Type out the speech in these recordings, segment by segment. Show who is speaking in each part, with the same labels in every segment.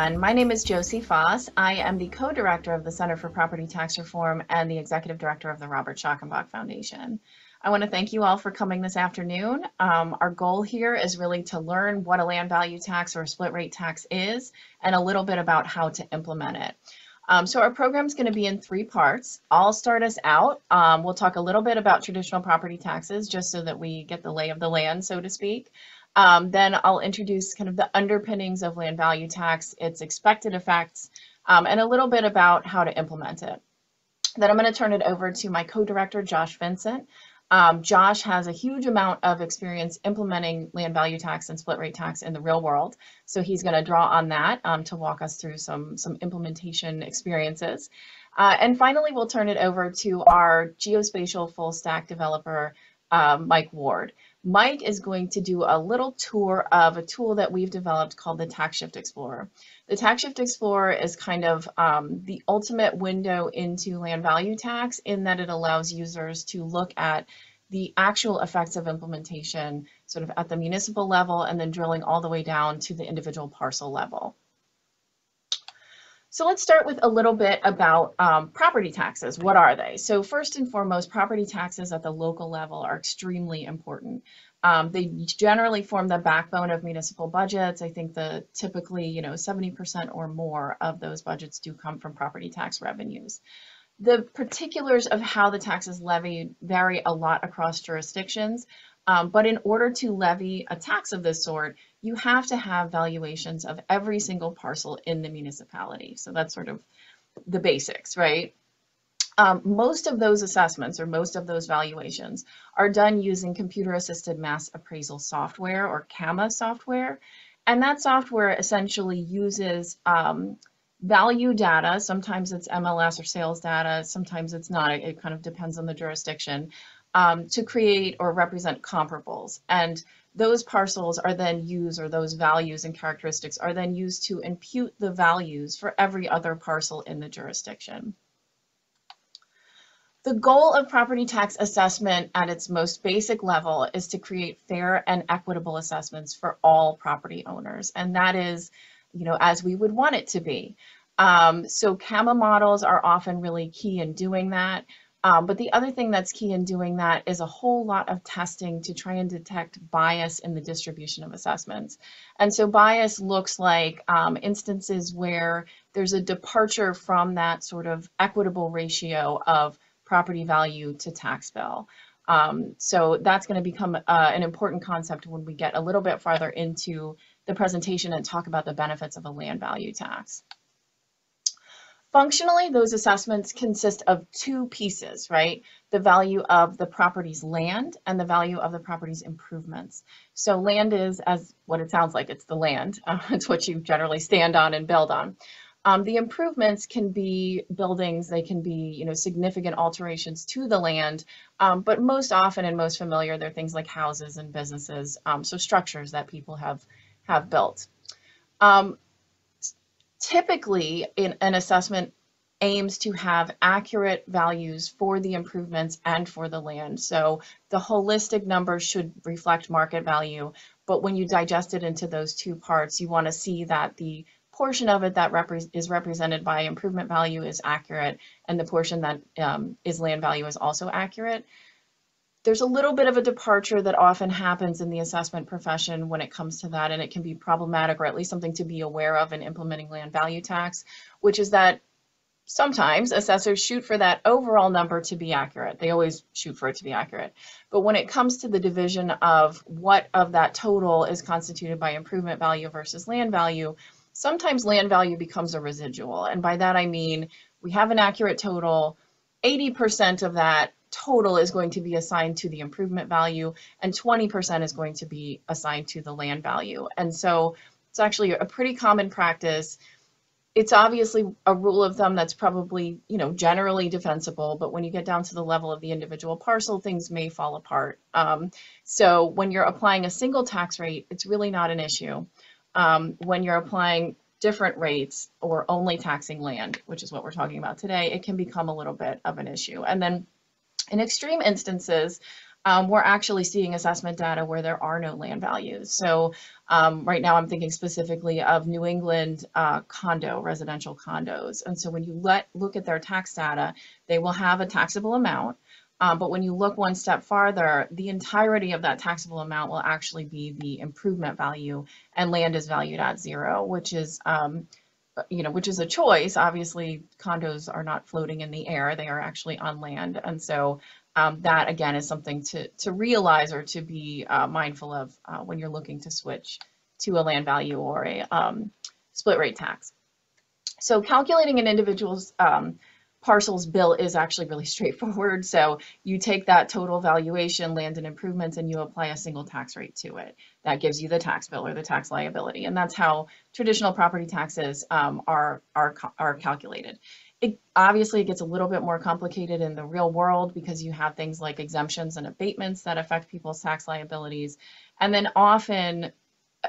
Speaker 1: everyone. My name is Josie Faass. I am the co-director of the Center for Property Tax Reform and the executive director of the Robert Schalkenbach Foundation. I want to thank you all for coming this afternoon. Um, our goal here is really to learn what a land value tax or a split rate tax is and a little bit about how to implement it. Um, so our program is going to be in three parts. I'll start us out. Um, we'll talk a little bit about traditional property taxes just so that we get the lay of the land, so to speak. Um, then I'll introduce kind of the underpinnings of land value tax, its expected effects, um, and a little bit about how to implement it. Then I'm going to turn it over to my co-director, Josh Vincent. Um, Josh has a huge amount of experience implementing land value tax and split rate tax in the real world. So he's going to draw on that um, to walk us through some, some implementation experiences. Uh, and finally, we'll turn it over to our geospatial full stack developer, uh, Mike Ward. Mike is going to do a little tour of a tool that we've developed called the TaxShift Explorer. The TaxShift Explorer is kind of um, the ultimate window into land value tax in that it allows users to look at the actual effects of implementation sort of at the municipal level and then drilling all the way down to the individual parcel level. So let's start with a little bit about um, property taxes. What are they? So first and foremost, property taxes at the local level are extremely important. Um, they generally form the backbone of municipal budgets. I think the typically, you know, 70% or more of those budgets do come from property tax revenues. The particulars of how the tax is levied vary a lot across jurisdictions, um, but in order to levy a tax of this sort, you have to have valuations of every single parcel in the municipality. So that's sort of the basics, right? Um, most of those assessments or most of those valuations are done using computer assisted mass appraisal software or CAMA software. And that software essentially uses um, value data. Sometimes it's MLS or sales data. Sometimes it's not. It, it kind of depends on the jurisdiction um, to create or represent comparables. And those parcels are then used, or those values and characteristics are then used to impute the values for every other parcel in the jurisdiction. The goal of property tax assessment at its most basic level is to create fair and equitable assessments for all property owners. And that is, you know, as we would want it to be. Um, so CAMA models are often really key in doing that. Um, but the other thing that's key in doing that is a whole lot of testing to try and detect bias in the distribution of assessments. And so bias looks like um, instances where there's a departure from that sort of equitable ratio of property value to tax bill. Um, so that's going to become uh, an important concept when we get a little bit farther into the presentation and talk about the benefits of a land value tax. Functionally, those assessments consist of two pieces, right? The value of the property's land and the value of the property's improvements. So land is, as what it sounds like, it's the land. Uh, it's what you generally stand on and build on. Um, the improvements can be buildings, they can be, you know, significant alterations to the land, um, but most often and most familiar, they're things like houses and businesses, um, so structures that people have, have built. Typically in an assessment aims to have accurate values for the improvements and for the land. So the holistic numbers should reflect market value, but when you digest it into those two parts, you want to see that the portion of it that repre is represented by improvement value is accurate and the portion that um, is land value is also accurate there's a little bit of a departure that often happens in the assessment profession when it comes to that, and it can be problematic or at least something to be aware of in implementing land value tax, which is that sometimes assessors shoot for that overall number to be accurate. They always shoot for it to be accurate. But when it comes to the division of what of that total is constituted by improvement value versus land value, sometimes land value becomes a residual. And by that I mean we have an accurate total, 80% of that total is going to be assigned to the improvement value and 20% is going to be assigned to the land value. And so it's actually a pretty common practice. It's obviously a rule of thumb that's probably, you know, generally defensible, but when you get down to the level of the individual parcel, things may fall apart. Um, so when you're applying a single tax rate, it's really not an issue. Um, when you're applying different rates or only taxing land, which is what we're talking about today, it can become a little bit of an issue. And then in extreme instances, um, we're actually seeing assessment data where there are no land values. So um, right now I'm thinking specifically of New England uh, condo, residential condos. And so when you let look at their tax data, they will have a taxable amount. Um, but when you look one step farther, the entirety of that taxable amount will actually be the improvement value and land is valued at zero, which is, um, you know, which is a choice. Obviously, condos are not floating in the air. They are actually on land. And so um, that again is something to, to realize or to be uh, mindful of uh, when you're looking to switch to a land value or a um, split rate tax. So calculating an individual's um, parcel's bill is actually really straightforward. So you take that total valuation, land and improvements, and you apply a single tax rate to it. That gives you the tax bill or the tax liability. And that's how traditional property taxes um, are, are, are calculated. It obviously it gets a little bit more complicated in the real world because you have things like exemptions and abatements that affect people's tax liabilities. And then often uh,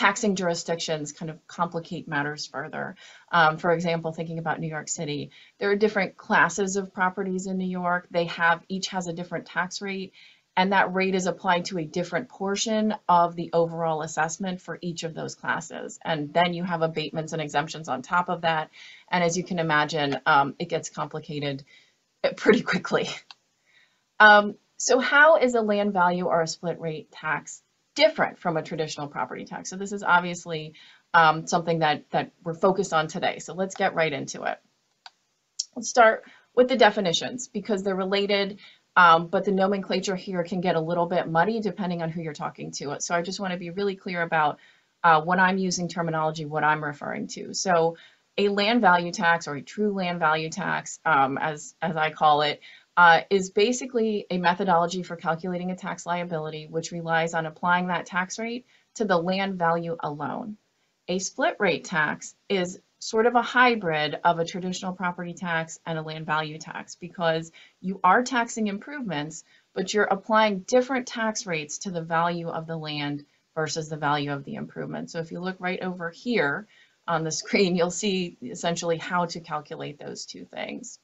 Speaker 1: taxing jurisdictions kind of complicate matters further. Um, for example, thinking about New York City, there are different classes of properties in New York. They have each has a different tax rate and that rate is applied to a different portion of the overall assessment for each of those classes. And then you have abatements and exemptions on top of that. And as you can imagine, um, it gets complicated pretty quickly. Um, so how is a land value or a split rate tax different from a traditional property tax? So this is obviously um, something that, that we're focused on today. So let's get right into it. Let's start with the definitions because they're related um, but the nomenclature here can get a little bit muddy depending on who you're talking to. So I just want to be really clear about uh, when I'm using terminology, what I'm referring to. So a land value tax or a true land value tax, um, as, as I call it, uh, is basically a methodology for calculating a tax liability, which relies on applying that tax rate to the land value alone. A split rate tax is sort of a hybrid of a traditional property tax and a land value tax because you are taxing improvements, but you're applying different tax rates to the value of the land versus the value of the improvement. So if you look right over here on the screen, you'll see essentially how to calculate those two things.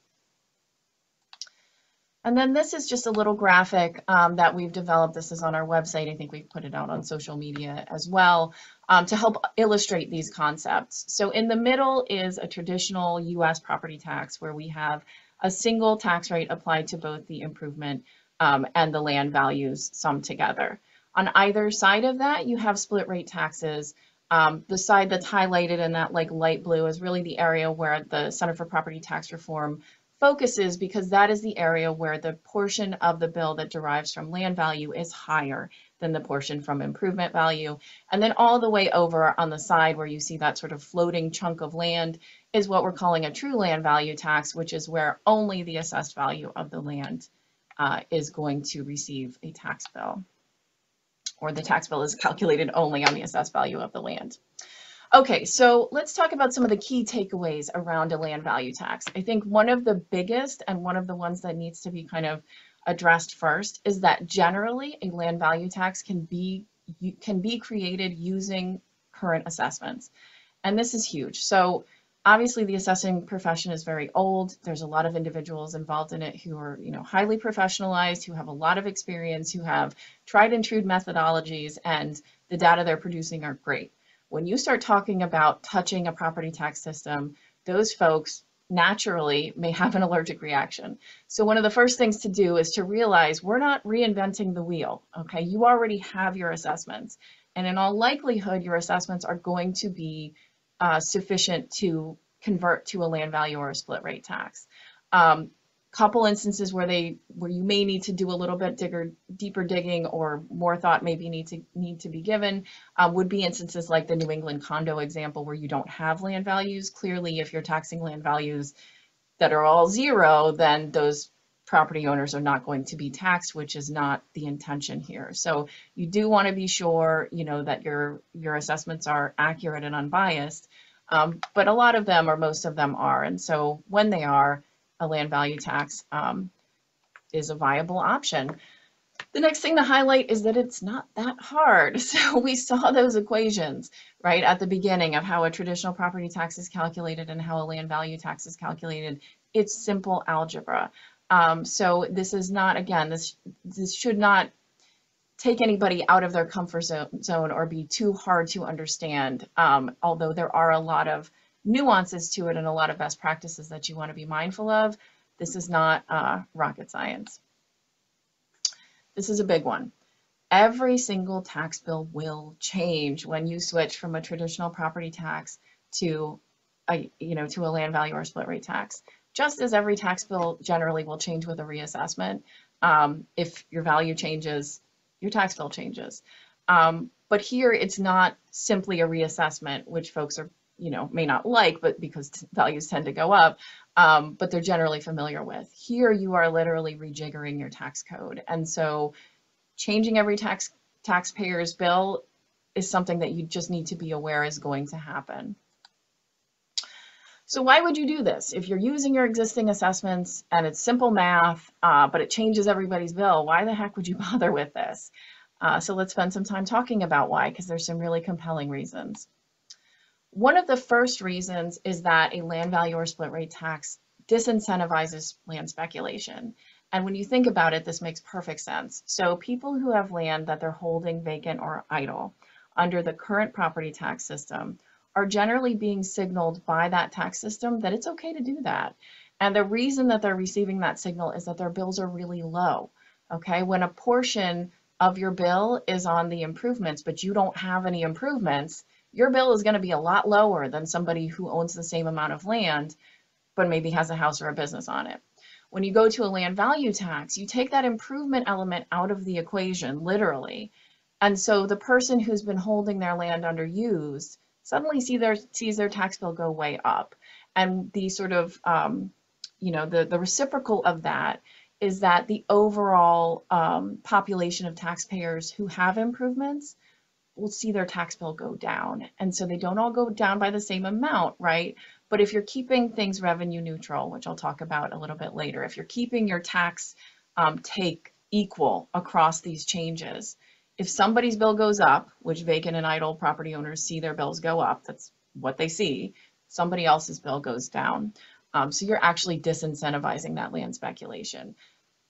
Speaker 1: And then this is just a little graphic um, that we've developed. This is on our website. I think we've put it out on social media as well um, to help illustrate these concepts. So in the middle is a traditional US property tax where we have a single tax rate applied to both the improvement um, and the land values summed together. On either side of that, you have split rate taxes. Um, the side that's highlighted in that like light blue is really the area where the Center for Property Tax Reform focuses because that is the area where the portion of the bill that derives from land value is higher than the portion from improvement value. And then all the way over on the side where you see that sort of floating chunk of land is what we're calling a true land value tax, which is where only the assessed value of the land uh, is going to receive a tax bill or the tax bill is calculated only on the assessed value of the land. Okay, so let's talk about some of the key takeaways around a land value tax. I think one of the biggest and one of the ones that needs to be kind of addressed first is that generally a land value tax can be can be created using current assessments. And this is huge. So obviously the assessing profession is very old. There's a lot of individuals involved in it who are, you know, highly professionalized, who have a lot of experience, who have tried and true methodologies and the data they're producing are great. When you start talking about touching a property tax system, those folks naturally may have an allergic reaction. So one of the first things to do is to realize we're not reinventing the wheel, okay? You already have your assessments. And in all likelihood, your assessments are going to be uh, sufficient to convert to a land value or a split rate tax. Um, couple instances where they where you may need to do a little bit digger, deeper digging or more thought maybe need to need to be given um, would be instances like the New England condo example where you don't have land values. Clearly, if you're taxing land values that are all zero, then those property owners are not going to be taxed, which is not the intention here. So you do want to be sure, you know, that your your assessments are accurate and unbiased. Um, but a lot of them or most of them are. And so when they are, a land value tax um, is a viable option. The next thing to highlight is that it's not that hard. So we saw those equations right at the beginning of how a traditional property tax is calculated and how a land value tax is calculated. It's simple algebra. Um, so this is not, again, this, this should not take anybody out of their comfort zone or be too hard to understand. Um, although there are a lot of nuances to it and a lot of best practices that you want to be mindful of. This is not uh, rocket science. This is a big one. Every single tax bill will change when you switch from a traditional property tax to a, you know, to a land value or split rate tax. Just as every tax bill generally will change with a reassessment. Um, if your value changes, your tax bill changes. Um, but here it's not simply a reassessment, which folks are, you know, may not like, but because values tend to go up, um, but they're generally familiar with. Here you are literally rejiggering your tax code. And so changing every tax taxpayer's bill is something that you just need to be aware is going to happen. So why would you do this? If you're using your existing assessments and it's simple math, uh, but it changes everybody's bill, why the heck would you bother with this? Uh, so let's spend some time talking about why, because there's some really compelling reasons. One of the first reasons is that a land value or split rate tax disincentivizes land speculation. And when you think about it, this makes perfect sense. So people who have land that they're holding vacant or idle under the current property tax system are generally being signaled by that tax system that it's okay to do that. And the reason that they're receiving that signal is that their bills are really low. Okay, when a portion of your bill is on the improvements, but you don't have any improvements, your bill is going to be a lot lower than somebody who owns the same amount of land, but maybe has a house or a business on it. When you go to a land value tax, you take that improvement element out of the equation, literally. And so the person who's been holding their land underused suddenly see their, sees their tax bill go way up. And the sort of, um, you know, the, the reciprocal of that is that the overall um, population of taxpayers who have improvements will see their tax bill go down. And so they don't all go down by the same amount, right? But if you're keeping things revenue neutral, which I'll talk about a little bit later, if you're keeping your tax um, take equal across these changes, if somebody's bill goes up, which vacant and idle property owners see their bills go up, that's what they see, somebody else's bill goes down. Um, so you're actually disincentivizing that land speculation.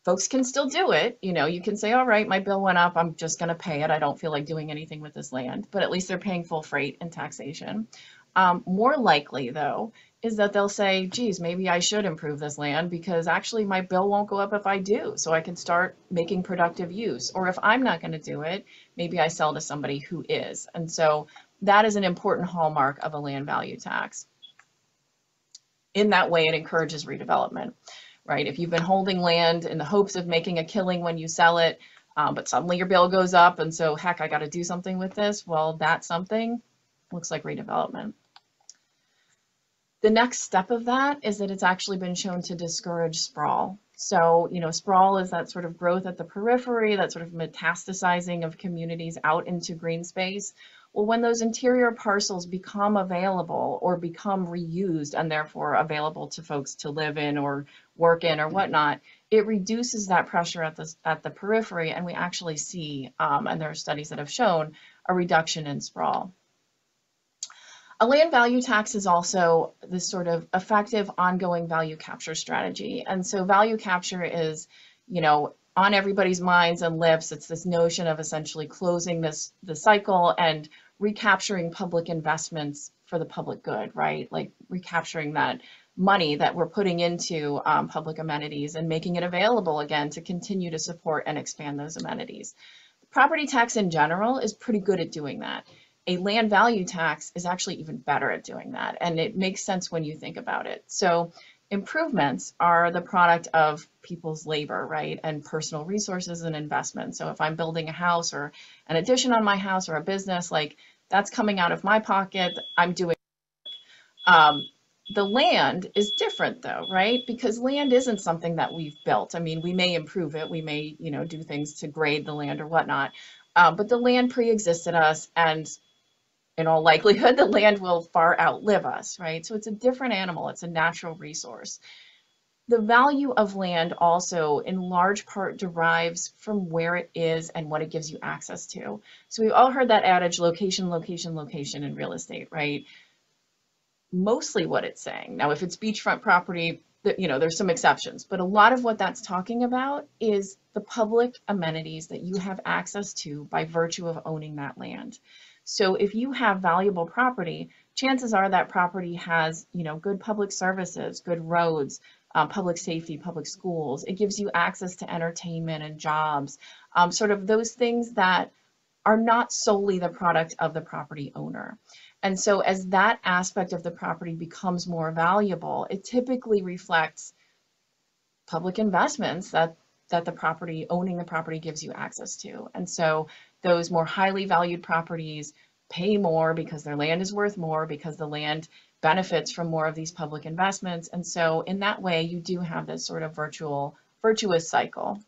Speaker 1: Folks can still do it. You know, you can say, all right, my bill went up. I'm just going to pay it. I don't feel like doing anything with this land, but at least they're paying full freight and taxation. Um, more likely, though, is that they'll say, geez, maybe I should improve this land because actually my bill won't go up if I do. So I can start making productive use. Or if I'm not going to do it, maybe I sell to somebody who is. And so that is an important hallmark of a land value tax. In that way, it encourages redevelopment, right? If you've been holding land in the hopes of making a killing when you sell it, um, but suddenly your bill goes up and so heck, I got to do something with this. Well, that something looks like redevelopment. The next step of that is that it's actually been shown to discourage sprawl. So, you know, sprawl is that sort of growth at the periphery, that sort of metastasizing of communities out into green space. Well, when those interior parcels become available or become reused and therefore available to folks to live in or work in or whatnot, it reduces that pressure at the, at the periphery and we actually see, um, and there are studies that have shown, a reduction in sprawl. A land value tax is also this sort of effective ongoing value capture strategy. And so value capture is, you know, on everybody's minds and lips. It's this notion of essentially closing this the cycle and recapturing public investments for the public good, right? Like recapturing that money that we're putting into um, public amenities and making it available again to continue to support and expand those amenities. Property tax in general is pretty good at doing that a land value tax is actually even better at doing that. And it makes sense when you think about it. So improvements are the product of people's labor, right? And personal resources and investment. So if I'm building a house or an addition on my house or a business, like that's coming out of my pocket, I'm doing. Um, the land is different though, right? Because land isn't something that we've built. I mean, we may improve it, we may, you know, do things to grade the land or whatnot, uh, but the land pre-existed us and in all likelihood, the land will far outlive us, right? So it's a different animal, it's a natural resource. The value of land also, in large part, derives from where it is and what it gives you access to. So we've all heard that adage location, location, location in real estate, right? Mostly what it's saying. Now, if it's beachfront property, you know, there's some exceptions, but a lot of what that's talking about is the public amenities that you have access to by virtue of owning that land. So if you have valuable property, chances are that property has, you know, good public services, good roads, um, public safety, public schools. It gives you access to entertainment and jobs, um, sort of those things that are not solely the product of the property owner. And so as that aspect of the property becomes more valuable, it typically reflects public investments that that the property owning the property gives you access to. And so those more highly valued properties pay more because their land is worth more because the land benefits from more of these public investments. And so in that way, you do have this sort of virtual virtuous cycle.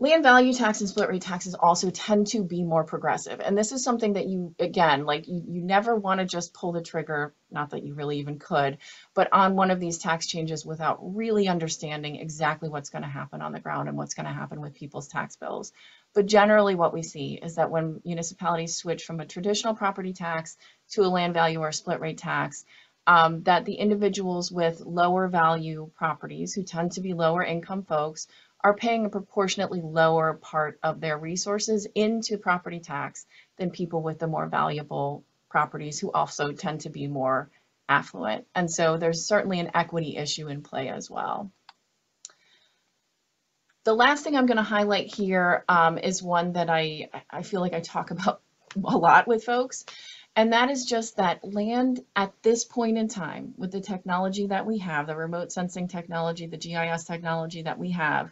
Speaker 1: Land value tax and split rate taxes also tend to be more progressive. And this is something that you, again, like you, you never want to just pull the trigger, not that you really even could, but on one of these tax changes without really understanding exactly what's going to happen on the ground and what's going to happen with people's tax bills. But generally what we see is that when municipalities switch from a traditional property tax to a land value or split rate tax, um, that the individuals with lower value properties, who tend to be lower income folks, are paying a proportionately lower part of their resources into property tax than people with the more valuable properties who also tend to be more affluent. And so there's certainly an equity issue in play as well. The last thing I'm going to highlight here um, is one that I, I feel like I talk about a lot with folks, and that is just that land at this point in time, with the technology that we have, the remote sensing technology, the GIS technology that we have,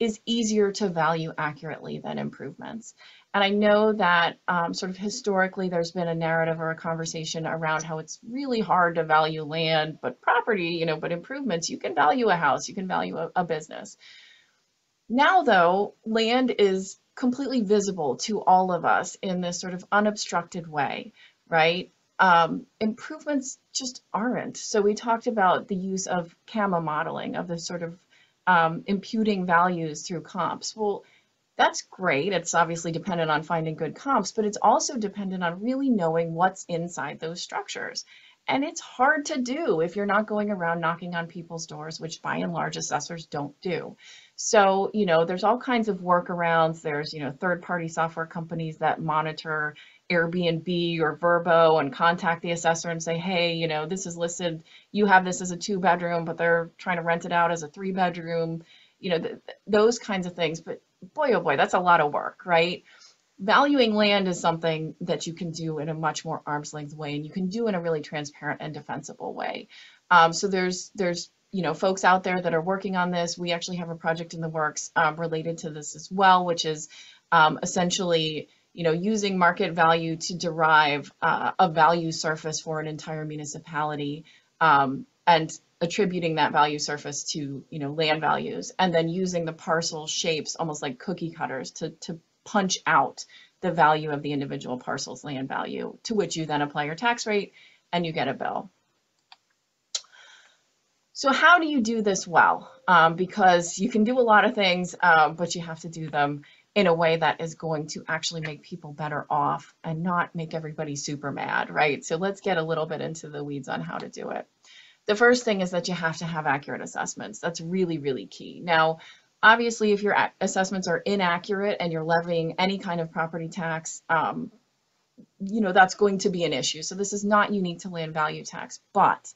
Speaker 1: is easier to value accurately than improvements. And I know that um, sort of historically there's been a narrative or a conversation around how it's really hard to value land, but property, you know, but improvements, you can value a house, you can value a, a business. Now though, land is completely visible to all of us in this sort of unobstructed way right? Um, improvements just aren't. So we talked about the use of CAMA modeling, of the sort of um, imputing values through comps. Well, that's great. It's obviously dependent on finding good comps, but it's also dependent on really knowing what's inside those structures. And it's hard to do if you're not going around knocking on people's doors, which by and large assessors don't do. So, you know, there's all kinds of workarounds. There's, you know, third party software companies that monitor Airbnb or Vrbo and contact the assessor and say, hey, you know, this is listed, you have this as a two bedroom, but they're trying to rent it out as a three bedroom, you know, th those kinds of things. But boy, oh boy, that's a lot of work, right? Valuing land is something that you can do in a much more arm's length way, and you can do in a really transparent and defensible way. Um, so there's there's you know folks out there that are working on this. We actually have a project in the works um, related to this as well, which is um, essentially you know, using market value to derive uh, a value surface for an entire municipality um, and attributing that value surface to, you know, land values and then using the parcel shapes almost like cookie cutters to, to punch out the value of the individual parcel's land value to which you then apply your tax rate and you get a bill. So how do you do this well? Um, because you can do a lot of things, uh, but you have to do them in a way that is going to actually make people better off and not make everybody super mad, right? So let's get a little bit into the weeds on how to do it. The first thing is that you have to have accurate assessments. That's really, really key. Now, obviously, if your assessments are inaccurate and you're levying any kind of property tax, um, you know, that's going to be an issue. So this is not unique to land value tax, but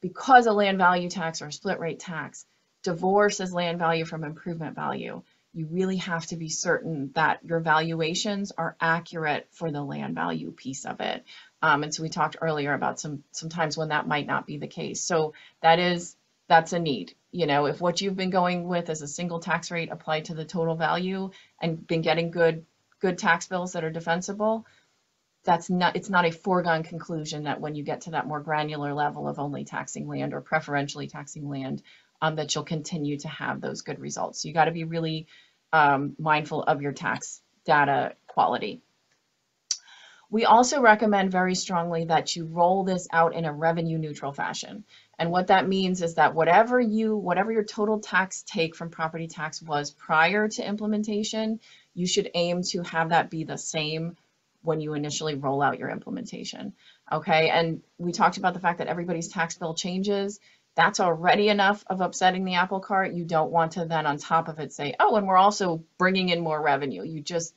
Speaker 1: because a land value tax or a split rate tax divorces land value from improvement value, you really have to be certain that your valuations are accurate for the land value piece of it. Um, and so we talked earlier about some sometimes when that might not be the case. So that is that's a need. You know, if what you've been going with is a single tax rate applied to the total value and been getting good good tax bills that are defensible, that's not it's not a foregone conclusion that when you get to that more granular level of only taxing land or preferentially taxing land, um, that you'll continue to have those good results. So you got to be really um, mindful of your tax data quality. We also recommend very strongly that you roll this out in a revenue neutral fashion. And what that means is that whatever you, whatever your total tax take from property tax was prior to implementation, you should aim to have that be the same when you initially roll out your implementation. Okay, and we talked about the fact that everybody's tax bill changes that's already enough of upsetting the apple cart. You don't want to then on top of it say, oh, and we're also bringing in more revenue. You just,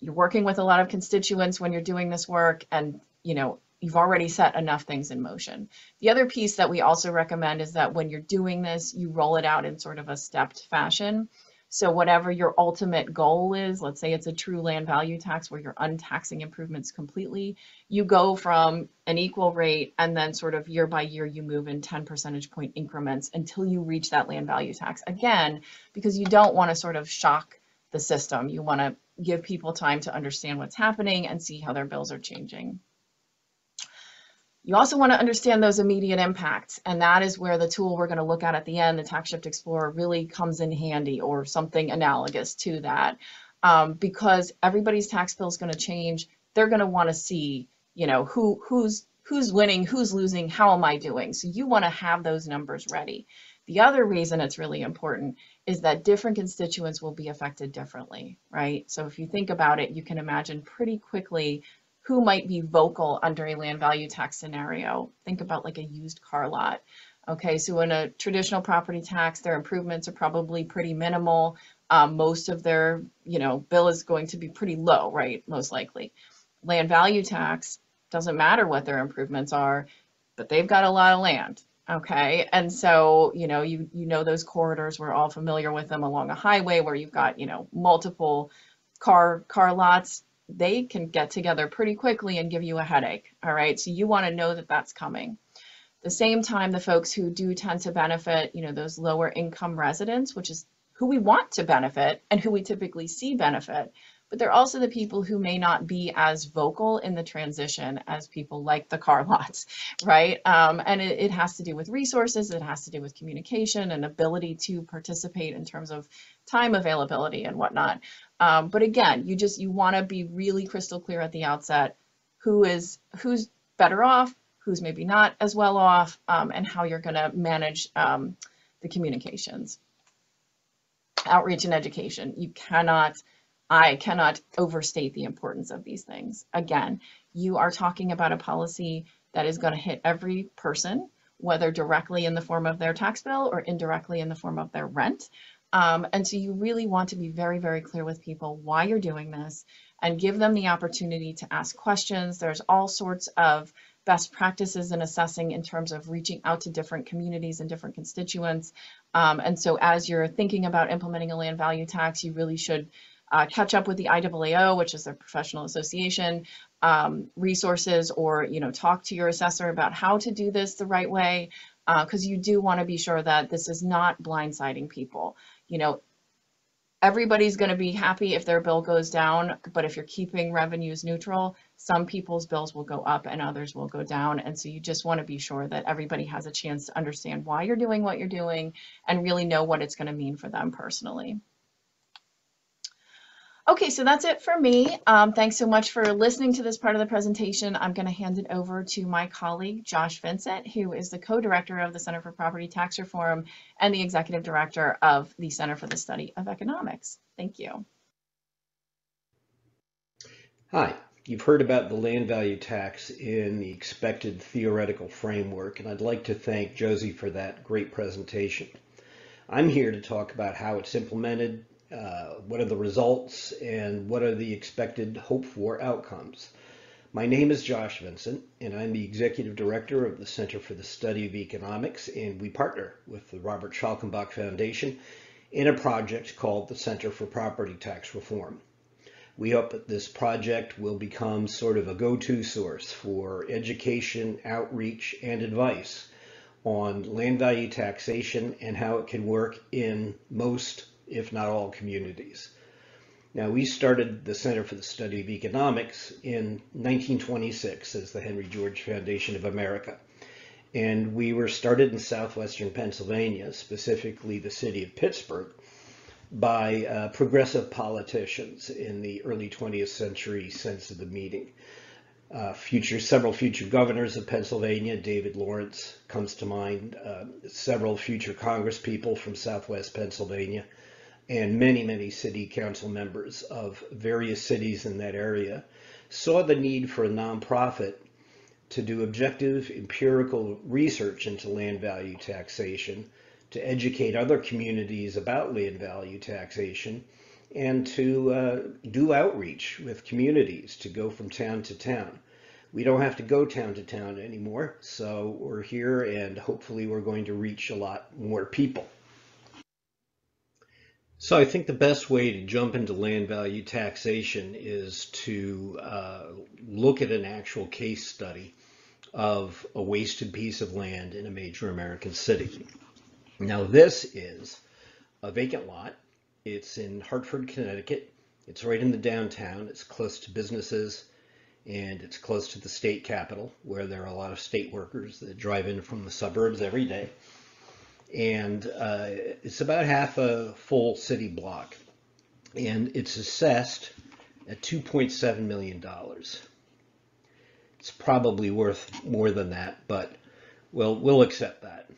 Speaker 1: you're working with a lot of constituents when you're doing this work and, you know, you've already set enough things in motion. The other piece that we also recommend is that when you're doing this, you roll it out in sort of a stepped fashion. So whatever your ultimate goal is, let's say it's a true land value tax where you're untaxing improvements completely, you go from an equal rate and then sort of year by year you move in 10 percentage point increments until you reach that land value tax. Again, because you don't want to sort of shock the system. You want to give people time to understand what's happening and see how their bills are changing. You also want to understand those immediate impacts, and that is where the tool we're going to look at at the end, the Tax Shift Explorer, really comes in handy or something analogous to that. Um, because everybody's tax bill is going to change. They're going to want to see, you know, who who's who's winning, who's losing, how am I doing? So you want to have those numbers ready. The other reason it's really important is that different constituents will be affected differently, right? So if you think about it, you can imagine pretty quickly who might be vocal under a land value tax scenario. Think about like a used car lot. Okay, so in a traditional property tax, their improvements are probably pretty minimal. Um, most of their, you know, bill is going to be pretty low, right? Most likely. Land value tax doesn't matter what their improvements are, but they've got a lot of land. Okay, and so you know you you know those corridors. We're all familiar with them along a highway where you've got you know multiple car car lots they can get together pretty quickly and give you a headache. All right, so you want to know that that's coming. The same time, the folks who do tend to benefit, you know, those lower income residents, which is who we want to benefit and who we typically see benefit, but they're also the people who may not be as vocal in the transition as people like the car lots, right? Um, and it, it, has to do with resources, it has to do with communication and ability to participate in terms of time availability and whatnot. Um, but again, you just you want to be really crystal clear at the outset who is who's better off, who's maybe not as well off, um, and how you're going to manage um, the communications. Outreach and education. You cannot I cannot overstate the importance of these things. Again, you are talking about a policy that is going to hit every person, whether directly in the form of their tax bill or indirectly in the form of their rent. Um, and so you really want to be very, very clear with people why you're doing this and give them the opportunity to ask questions. There's all sorts of best practices in assessing in terms of reaching out to different communities and different constituents. Um, and so as you're thinking about implementing a land value tax, you really should uh, catch up with the IAAO, which is a professional association, um, resources, or you know, talk to your assessor about how to do this the right way, because uh, you do want to be sure that this is not blindsiding people. You know, everybody's going to be happy if their bill goes down, but if you're keeping revenues neutral, some people's bills will go up and others will go down. And so you just want to be sure that everybody has a chance to understand why you're doing what you're doing and really know what it's going to mean for them personally. Okay, so that's it for me. Um, thanks so much for listening to this part of the presentation. I'm going to hand it over to my colleague, Josh Vincent, who is the co-director of the Center for Property Tax Reform and the executive director of the Center for the Study of Economics. Thank you.
Speaker 2: Hi, you've heard about the land value tax in the expected theoretical framework, and I'd like to thank Josie for that great presentation. I'm here to talk about how it's implemented uh, what are the results and what are the expected hope for outcomes. My name is Josh Vincent, and I'm the Executive Director of the Center for the Study of Economics, and we partner with the Robert Schalkenbach Foundation in a project called the Center for Property Tax Reform. We hope that this project will become sort of a go-to source for education, outreach, and advice on land value taxation and how it can work in most if not all communities. Now, we started the Center for the Study of Economics in 1926 as the Henry George Foundation of America. And we were started in southwestern Pennsylvania, specifically the city of Pittsburgh, by uh, progressive politicians in the early 20th century sense of the meeting. Uh, future, several future governors of Pennsylvania, David Lawrence comes to mind, uh, several future Congress people from southwest Pennsylvania, and many, many city council members of various cities in that area saw the need for a nonprofit to do objective empirical research into land value taxation, to educate other communities about land value taxation, and to uh, do outreach with communities to go from town to town. We don't have to go town to town anymore, so we're here and hopefully we're going to reach a lot more people. So I think the best way to jump into land value taxation is to uh, look at an actual case study of a wasted piece of land in a major American city. Now this is a vacant lot. It's in Hartford, Connecticut. It's right in the downtown. It's close to businesses and it's close to the state capital where there are a lot of state workers that drive in from the suburbs every day and uh, it's about half a full city block, and it's assessed at 2.7 million dollars. It's probably worth more than that, but we'll we'll accept that.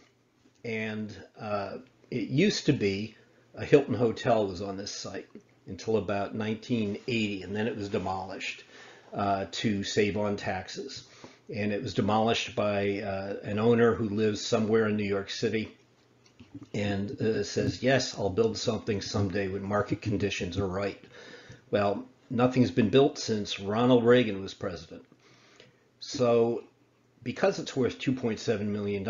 Speaker 2: And uh, it used to be a Hilton hotel was on this site until about 1980, and then it was demolished uh, to save on taxes. And it was demolished by uh, an owner who lives somewhere in New York City and uh, says, yes, I'll build something someday when market conditions are right. Well, nothing's been built since Ronald Reagan was president. So because it's worth $2.7 million,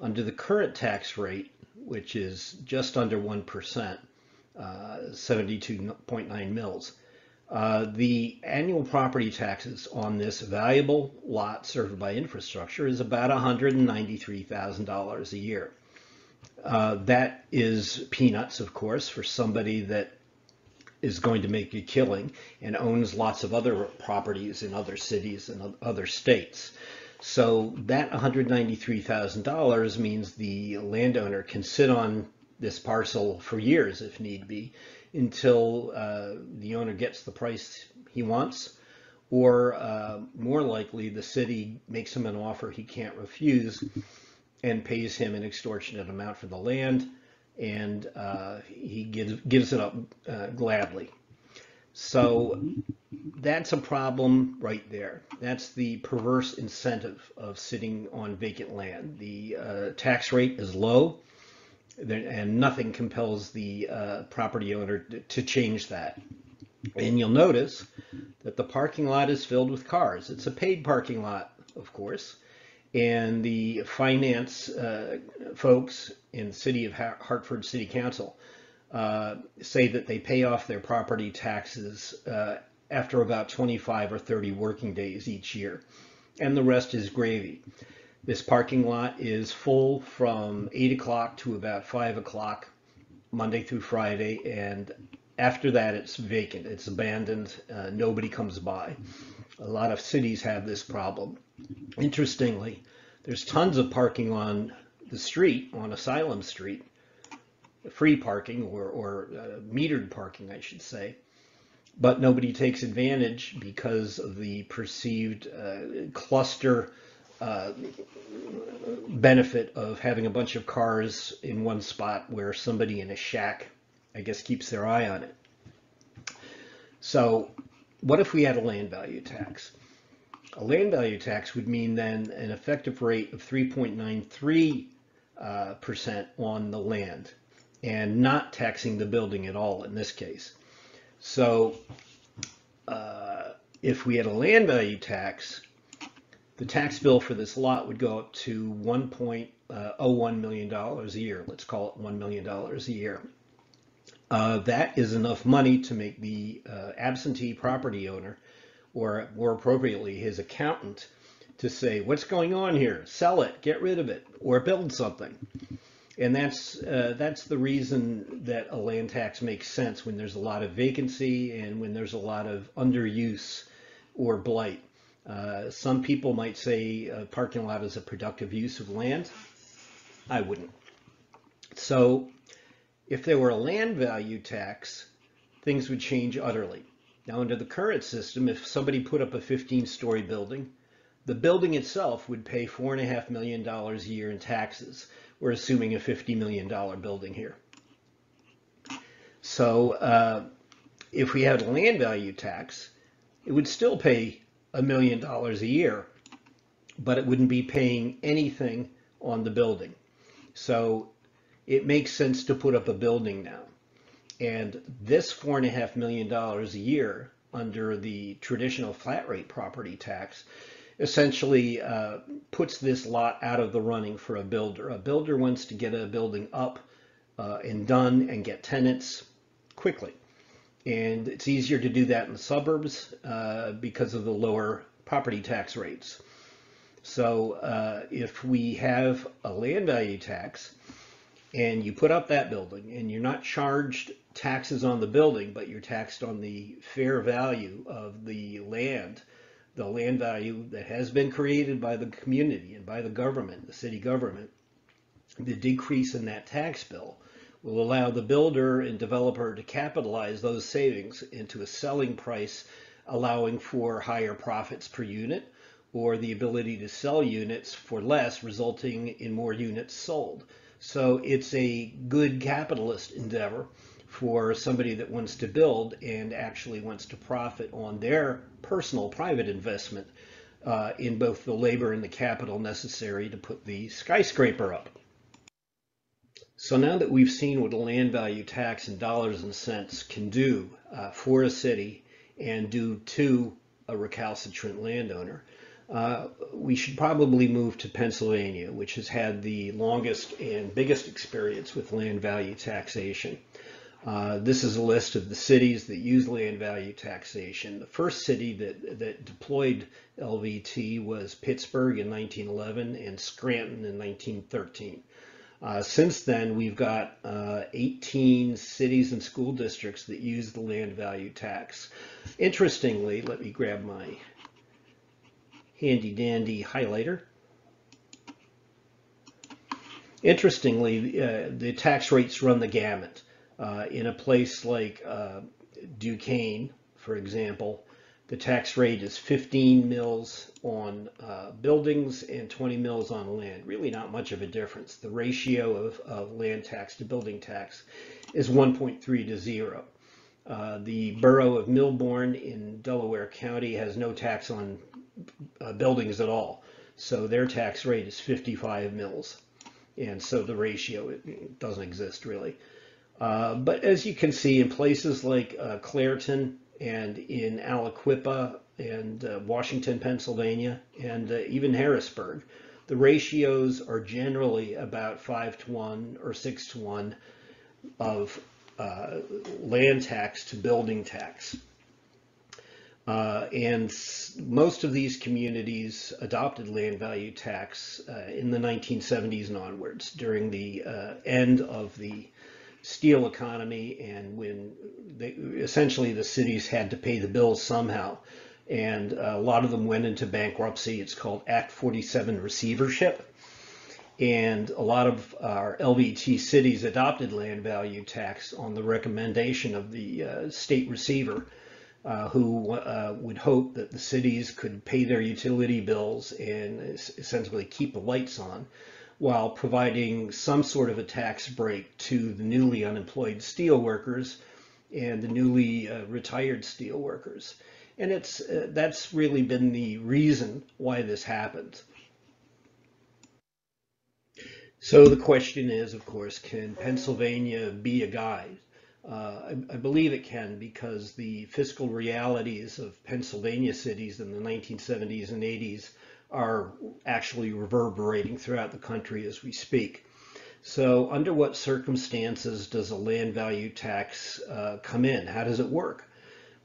Speaker 2: under the current tax rate, which is just under 1%, uh, 72.9 mils, uh, the annual property taxes on this valuable lot served by infrastructure is about $193,000 a year. Uh, that is peanuts, of course, for somebody that is going to make a killing and owns lots of other properties in other cities and other states. So that $193,000 means the landowner can sit on this parcel for years if need be until uh, the owner gets the price he wants or uh, more likely the city makes him an offer he can't refuse and pays him an extortionate amount for the land, and uh, he gives gives it up uh, gladly. So that's a problem right there. That's the perverse incentive of sitting on vacant land. The uh, tax rate is low, and nothing compels the uh, property owner to change that. And you'll notice that the parking lot is filled with cars. It's a paid parking lot, of course and the finance uh, folks in city of Hartford City Council uh, say that they pay off their property taxes uh, after about 25 or 30 working days each year, and the rest is gravy. This parking lot is full from 8 o'clock to about 5 o'clock, Monday through Friday, and after that it's vacant, it's abandoned, uh, nobody comes by. A lot of cities have this problem. Interestingly, there's tons of parking on the street, on Asylum Street, free parking or, or uh, metered parking, I should say. But nobody takes advantage because of the perceived uh, cluster uh, benefit of having a bunch of cars in one spot where somebody in a shack, I guess, keeps their eye on it. So what if we had a land value tax? A land value tax would mean then an effective rate of 3.93 uh, percent on the land and not taxing the building at all in this case. So uh, if we had a land value tax, the tax bill for this lot would go up to $1.01 million a year. Let's call it $1 million a year. Uh, that is enough money to make the uh, absentee property owner or more appropriately, his accountant, to say, what's going on here? Sell it, get rid of it, or build something. And that's uh, that's the reason that a land tax makes sense when there's a lot of vacancy and when there's a lot of underuse or blight. Uh, some people might say a parking lot is a productive use of land. I wouldn't. So if there were a land value tax, things would change utterly. Now, under the current system, if somebody put up a 15-story building, the building itself would pay $4.5 million a year in taxes. We're assuming a $50 million building here. So uh, if we had a land value tax, it would still pay a million dollars a year but it wouldn't be paying anything on the building. So it makes sense to put up a building now. And this four and a half million dollars a year under the traditional flat rate property tax essentially uh, puts this lot out of the running for a builder. A builder wants to get a building up uh, and done and get tenants quickly. And it's easier to do that in the suburbs uh, because of the lower property tax rates. So uh, if we have a land value tax and you put up that building and you're not charged taxes on the building, but you're taxed on the fair value of the land, the land value that has been created by the community and by the government, the city government, the decrease in that tax bill will allow the builder and developer to capitalize those savings into a selling price, allowing for higher profits per unit or the ability to sell units for less, resulting in more units sold. So it's a good capitalist endeavor for somebody that wants to build and actually wants to profit on their personal private investment uh, in both the labor and the capital necessary to put the skyscraper up. So now that we've seen what a land value tax in dollars and cents can do uh, for a city and do to a recalcitrant landowner, uh, we should probably move to Pennsylvania, which has had the longest and biggest experience with land value taxation. Uh, this is a list of the cities that use land value taxation. The first city that, that deployed LVT was Pittsburgh in 1911 and Scranton in 1913. Uh, since then, we've got uh, 18 cities and school districts that use the land value tax. Interestingly, let me grab my handy dandy highlighter. Interestingly, uh, the tax rates run the gamut. Uh, in a place like uh, Duquesne, for example, the tax rate is 15 mils on uh, buildings and 20 mils on land. Really not much of a difference. The ratio of, of land tax to building tax is 1.3 to 0. Uh, the borough of Millbourne in Delaware County has no tax on uh, buildings at all. So their tax rate is 55 mils. And so the ratio doesn't exist really. Uh, but as you can see in places like uh, Clairton and in Aliquippa and uh, Washington, Pennsylvania, and uh, even Harrisburg, the ratios are generally about 5 to 1 or 6 to 1 of uh, land tax to building tax. Uh, and most of these communities adopted land value tax uh, in the 1970s and onwards during the uh, end of the steel economy and when they, essentially the cities had to pay the bills somehow. And a lot of them went into bankruptcy. It's called Act 47 receivership. And a lot of our LVT cities adopted land value tax on the recommendation of the uh, state receiver uh, who uh, would hope that the cities could pay their utility bills and essentially keep the lights on while providing some sort of a tax break to the newly unemployed steel workers and the newly uh, retired steel workers. And it's uh, that's really been the reason why this happened. So the question is, of course, can Pennsylvania be a guide? Uh, I, I, believe it can because the fiscal realities of Pennsylvania cities in the 1970s and 80s are actually reverberating throughout the country as we speak. So under what circumstances does a land value tax uh, come in? How does it work?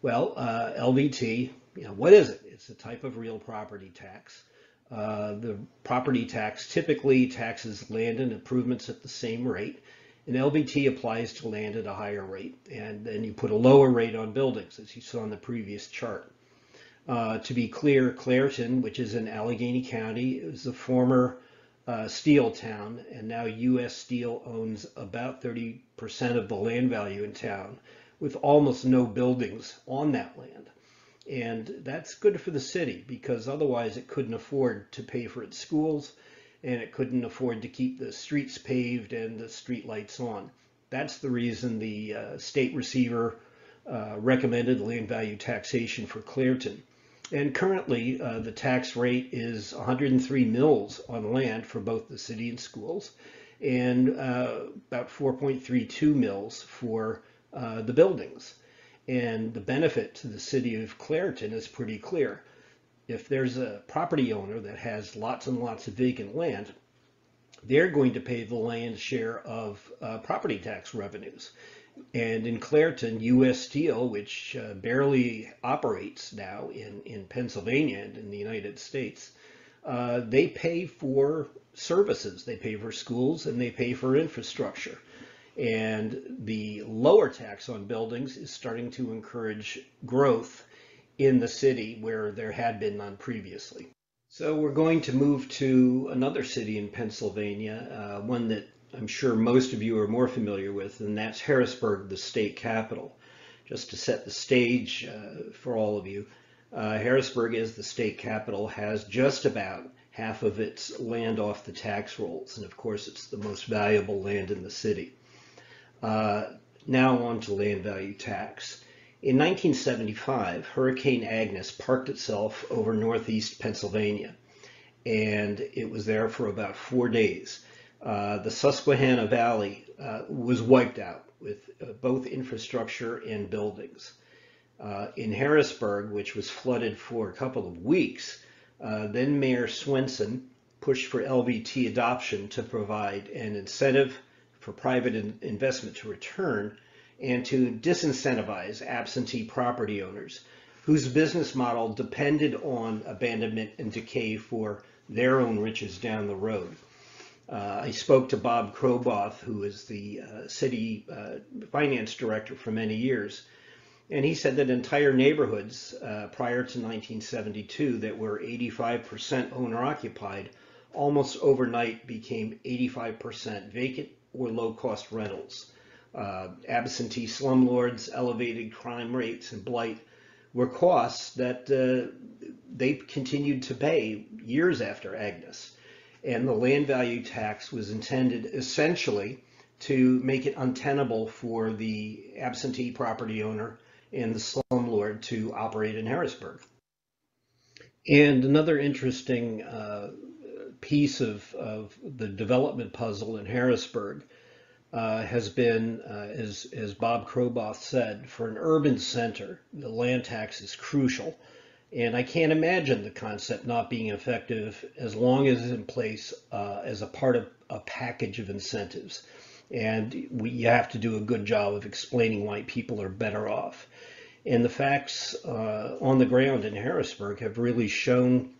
Speaker 2: Well, uh, LVT, you know, what is it? It's a type of real property tax. Uh, the property tax typically taxes land and improvements at the same rate. And LVT applies to land at a higher rate. And then you put a lower rate on buildings, as you saw in the previous chart. Uh, to be clear, Clairton, which is in Allegheny County, is the former uh, steel town, and now U.S. Steel owns about 30% of the land value in town, with almost no buildings on that land. And that's good for the city because otherwise it couldn't afford to pay for its schools and it couldn't afford to keep the streets paved and the street lights on. That's the reason the uh, state receiver uh, recommended land value taxation for Clairton. And currently, uh, the tax rate is 103 mills on land for both the city and schools, and uh, about 4.32 mills for uh, the buildings. And the benefit to the city of Clairton is pretty clear. If there's a property owner that has lots and lots of vacant land, they're going to pay the land share of uh, property tax revenues. And in Clairton, U.S. Steel, which uh, barely operates now in, in Pennsylvania and in the United States, uh, they pay for services. They pay for schools and they pay for infrastructure. And the lower tax on buildings is starting to encourage growth in the city where there had been none previously. So we're going to move to another city in Pennsylvania, uh, one that I'm sure most of you are more familiar with, and that's Harrisburg, the state capital. Just to set the stage uh, for all of you, uh, Harrisburg, is the state capital, has just about half of its land off the tax rolls, and of course it's the most valuable land in the city. Uh, now on to land value tax. In 1975, Hurricane Agnes parked itself over northeast Pennsylvania, and it was there for about four days. Uh, the Susquehanna Valley uh, was wiped out with uh, both infrastructure and buildings. Uh, in Harrisburg, which was flooded for a couple of weeks, then Mayor Swenson pushed for LVT adoption to provide an incentive for private in investment to return and to disincentivize absentee property owners whose business model depended on abandonment and decay for their own riches down the road. Uh, I spoke to Bob Kroboth, who is the uh, city uh, finance director for many years, and he said that entire neighborhoods uh, prior to 1972 that were 85% owner occupied almost overnight became 85% vacant or low cost rentals uh, absentee slumlords, elevated crime rates, and blight were costs that uh, they continued to pay years after Agnes. And the land value tax was intended essentially to make it untenable for the absentee property owner and the slumlord to operate in Harrisburg. And another interesting uh, piece of, of the development puzzle in Harrisburg uh, has been, uh, as, as Bob Kroboth said, for an urban center, the land tax is crucial. And I can't imagine the concept not being effective as long as it's in place uh, as a part of a package of incentives. And we you have to do a good job of explaining why people are better off. And the facts uh, on the ground in Harrisburg have really shown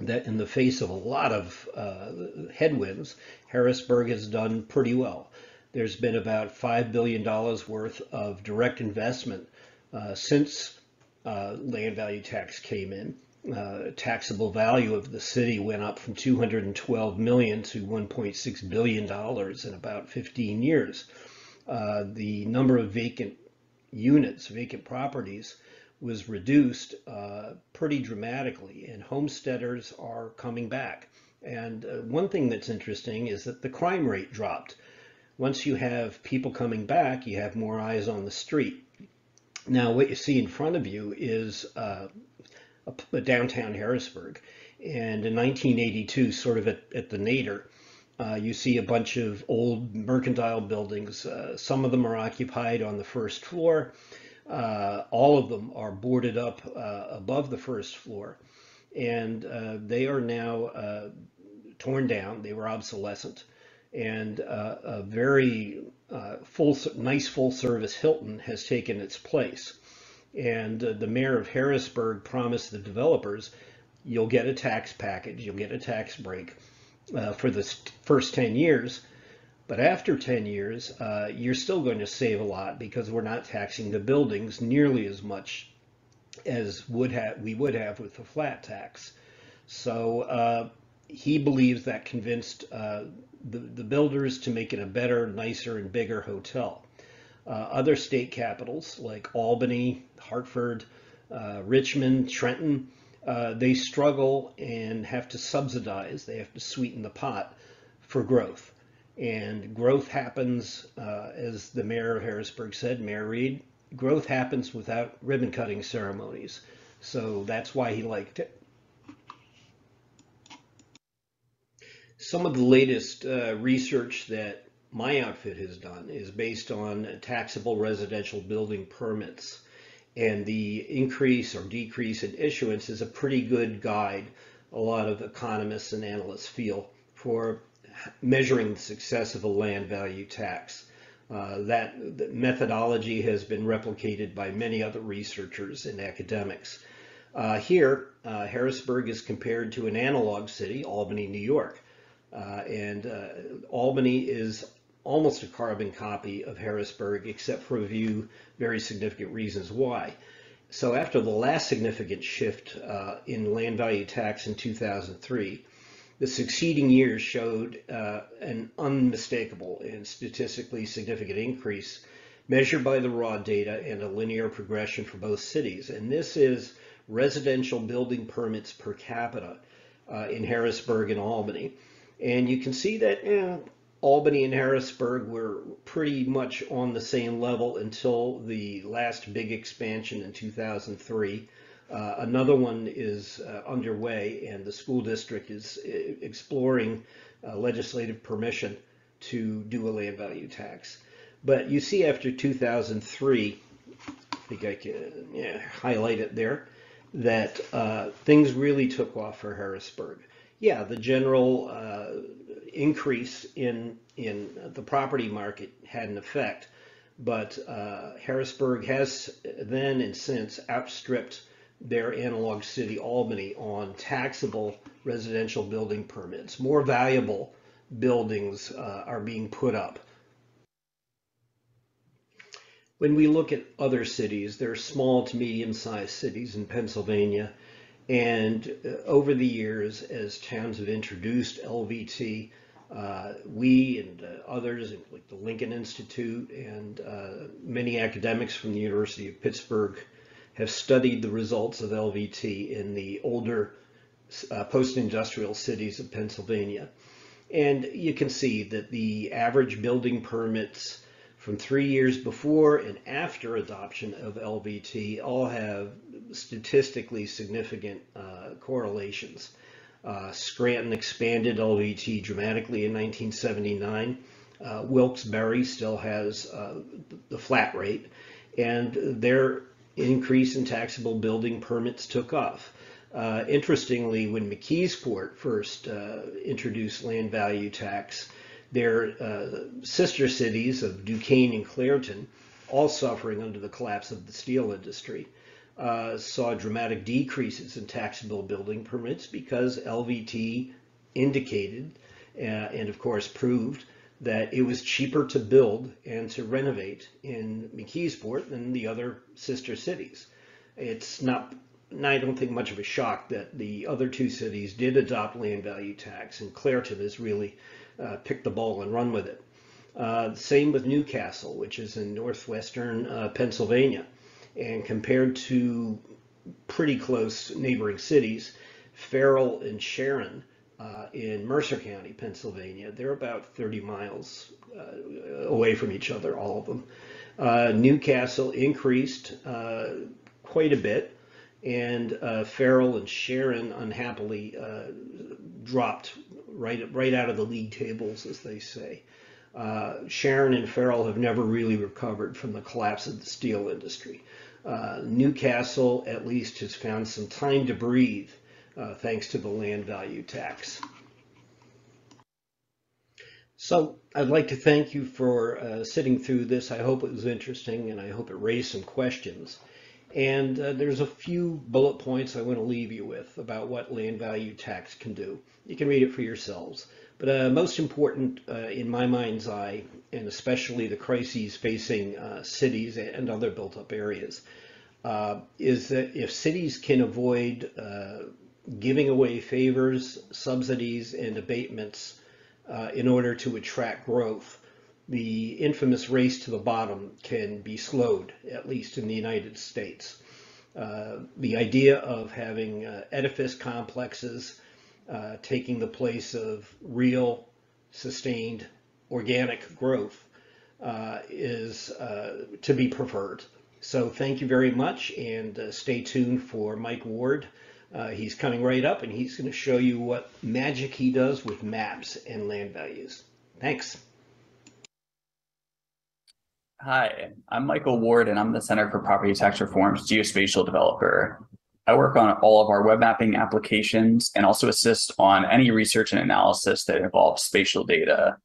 Speaker 2: that in the face of a lot of uh, headwinds, Harrisburg has done pretty well. There's been about $5 billion worth of direct investment uh, since uh, land value tax came in. Uh, taxable value of the city went up from 212 million to 1.6 billion dollars in about 15 years. Uh, the number of vacant units, vacant properties, was reduced uh, pretty dramatically, and homesteaders are coming back. And uh, one thing that's interesting is that the crime rate dropped once you have people coming back, you have more eyes on the street. Now, what you see in front of you is uh, downtown Harrisburg. And in 1982, sort of at, at the nadir, uh, you see a bunch of old mercantile buildings. Uh, some of them are occupied on the first floor. Uh, all of them are boarded up uh, above the first floor. And uh, they are now uh, torn down. They were obsolescent and uh, a very uh, full, nice full-service Hilton has taken its place. And uh, the mayor of Harrisburg promised the developers, you'll get a tax package, you'll get a tax break uh, for the first 10 years. But after 10 years, uh, you're still going to save a lot because we're not taxing the buildings nearly as much as would have we would have with the flat tax. So uh, he believes that convinced uh, the, the builders to make it a better, nicer, and bigger hotel. Uh, other state capitals like Albany, Hartford, uh, Richmond, Trenton, uh, they struggle and have to subsidize, they have to sweeten the pot for growth. And growth happens, uh, as the mayor of Harrisburg said, Mayor Reed, growth happens without ribbon cutting ceremonies. So that's why he liked it. Some of the latest uh, research that my outfit has done is based on taxable residential building permits. And the increase or decrease in issuance is a pretty good guide, a lot of economists and analysts feel, for measuring the success of a land value tax. Uh, that, that methodology has been replicated by many other researchers and academics. Uh, here, uh, Harrisburg is compared to an analog city, Albany, New York. Uh, and uh, Albany is almost a carbon copy of Harrisburg, except for a few very significant reasons why. So after the last significant shift uh, in land value tax in 2003, the succeeding years showed uh, an unmistakable and statistically significant increase measured by the raw data and a linear progression for both cities. And this is residential building permits per capita uh, in Harrisburg and Albany. And you can see that eh, Albany and Harrisburg were pretty much on the same level until the last big expansion in 2003. Uh, another one is uh, underway, and the school district is uh, exploring uh, legislative permission to do a land value tax. But you see, after 2003, I think I can yeah, highlight it there, that uh, things really took off for Harrisburg. Yeah, the general uh, increase in in the property market had an effect, but uh, Harrisburg has then and since outstripped their analog city Albany on taxable residential building permits. More valuable buildings uh, are being put up. When we look at other cities, there are small to medium sized cities in Pennsylvania and uh, over the years, as towns have introduced LVT, uh, we and uh, others, like the Lincoln Institute and uh, many academics from the University of Pittsburgh, have studied the results of LVT in the older uh, post-industrial cities of Pennsylvania. And you can see that the average building permits from three years before and after adoption of LVT all have statistically significant uh, correlations. Uh, Scranton expanded LVT dramatically in 1979. Uh, Wilkes-Barre still has uh, the flat rate, and their increase in taxable building permits took off. Uh, interestingly, when McKeesport first uh, introduced land value tax, their sister cities of Duquesne and Clairton, all suffering under the collapse of the steel industry, uh, saw dramatic decreases in taxable building permits because LVT indicated uh, and of course proved that it was cheaper to build and to renovate in McKeesport than the other sister cities. It's not, I don't think much of a shock that the other two cities did adopt land value tax and Clairton has really uh, picked the ball and run with it. Uh, same with New Castle, which is in northwestern uh, Pennsylvania. And compared to pretty close neighboring cities, Farrell and Sharon uh, in Mercer County, Pennsylvania, they're about 30 miles uh, away from each other, all of them. Uh, New Castle increased uh, quite a bit, and uh, Farrell and Sharon unhappily uh, dropped right right out of the league tables, as they say. Uh, Sharon and Farrell have never really recovered from the collapse of the steel industry. Uh, New Castle, at least, has found some time to breathe uh, thanks to the land value tax. So I'd like to thank you for uh, sitting through this. I hope it was interesting and I hope it raised some questions. And uh, there's a few bullet points I want to leave you with about what land value tax can do. You can read it for yourselves. But uh, most important uh, in my mind's eye, and especially the crises facing uh, cities and other built up areas, uh, is that if cities can avoid uh, giving away favors, subsidies, and abatements uh, in order to attract growth, the infamous race to the bottom can be slowed, at least in the United States. the idea of having edifice complexes uh, taking the place of real, sustained, organic growth uh, is uh, to be preferred. So thank you very much and uh, stay tuned for Mike Ward. He's coming right up and he's going to show you what magic he does with maps and land values. Thanks.
Speaker 3: Hi, I'm Michael Ward and I'm the Center for Property Tax Reform's geospatial developer. I work on all of our web mapping applications and also assist on any research and analysis that involves spatial data.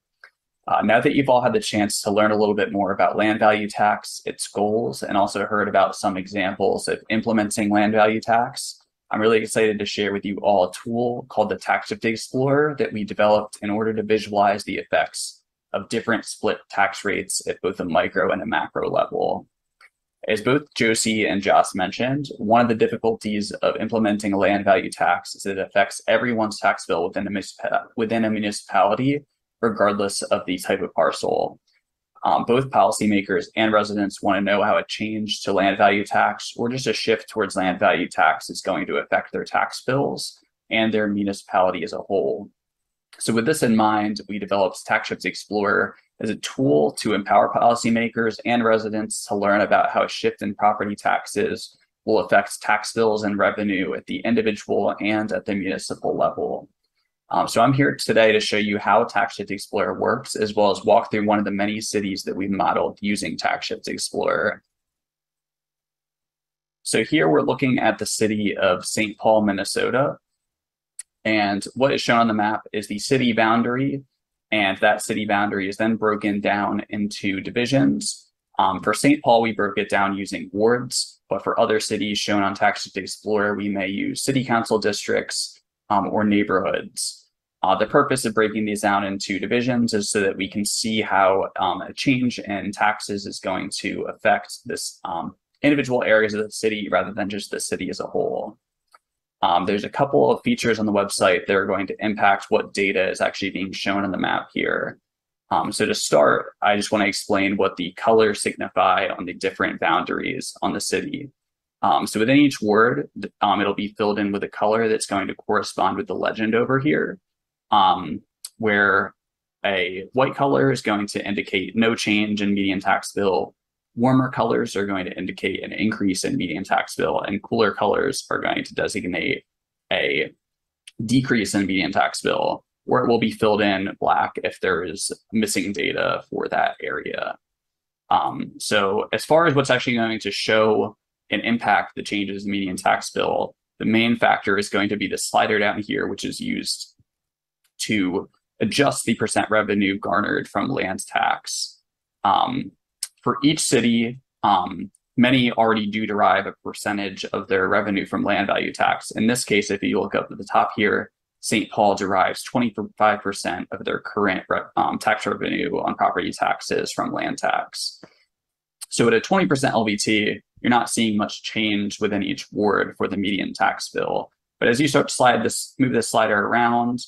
Speaker 3: Uh, now that you've all had the chance to learn a little bit more about land value tax, its goals, and also heard about some examples of implementing land value tax, I'm really excited to share with you all a tool called the Tax Shift Explorer that we developed in order to visualize the effects of different split tax rates at both a micro and a macro level. As both Josie and Josh mentioned, one of the difficulties of implementing a land value tax is that it affects everyone's tax bill within a, within a municipality regardless of the type of parcel. Um, both policymakers and residents want to know how a change to land value tax or just a shift towards land value tax is going to affect their tax bills and their municipality as a whole. So with this in mind, we developed Tax Shift Explorer as a tool to empower policymakers and residents to learn about how a shift in property taxes will affect tax bills and revenue at the individual and at the municipal level. Um, so I'm here today to show you how Tax Shift Explorer works, as well as walk through one of the many cities that we've modeled using Tax Shift Explorer. So here we're looking at the city of St. Paul, Minnesota. And what is shown on the map is the city boundary. And that city boundary is then broken down into divisions. Um, for St. Paul, we broke it down using wards. But for other cities shown on Tax Explorer, we may use city council districts, um, or neighborhoods. Uh, the purpose of breaking these down into divisions is so that we can see how um, a change in taxes is going to affect this um, individual areas of the city rather than just the city as a whole. Um, there's a couple of features on the website that are going to impact what data is actually being shown on the map here. Um, so to start, I just want to explain what the colors signify on the different boundaries on the city. Um, so within each word, um, it'll be filled in with a color that's going to correspond with the legend over here, um, where a white color is going to indicate no change in median tax bill. Warmer colors are going to indicate an increase in median tax bill, and cooler colors are going to designate a decrease in median tax bill, where it will be filled in black if there is missing data for that area. Um, so as far as what's actually going to show and impact the changes in median tax bill, the main factor is going to be the slider down here, which is used to adjust the percent revenue garnered from land tax. Um, for each city, um, many already do derive a percentage of their revenue from land value tax. In this case, if you look up at the top here, St. Paul derives 25% of their current um, tax revenue on property taxes from land tax. So at a 20% LVT, you're not seeing much change within each ward for the median tax bill. But as you start to slide this, move this slider around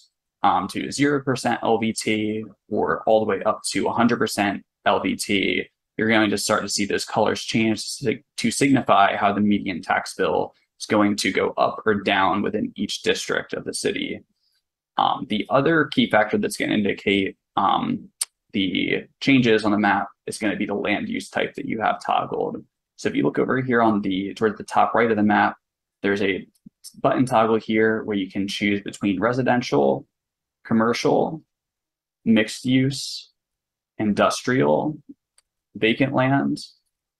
Speaker 3: um, to 0% LVT or all the way up to 100% LVT, you're going to start to see those colors change to, signify how the median tax bill is going to go up or down within each district of the city. Um, the other key factor that's going to indicate um, the changes on the map is going to be the land use type that you have toggled. So if you look over here on the towards the top right of the map, there's a button toggle here where you can choose between residential, commercial, mixed use, industrial, vacant land,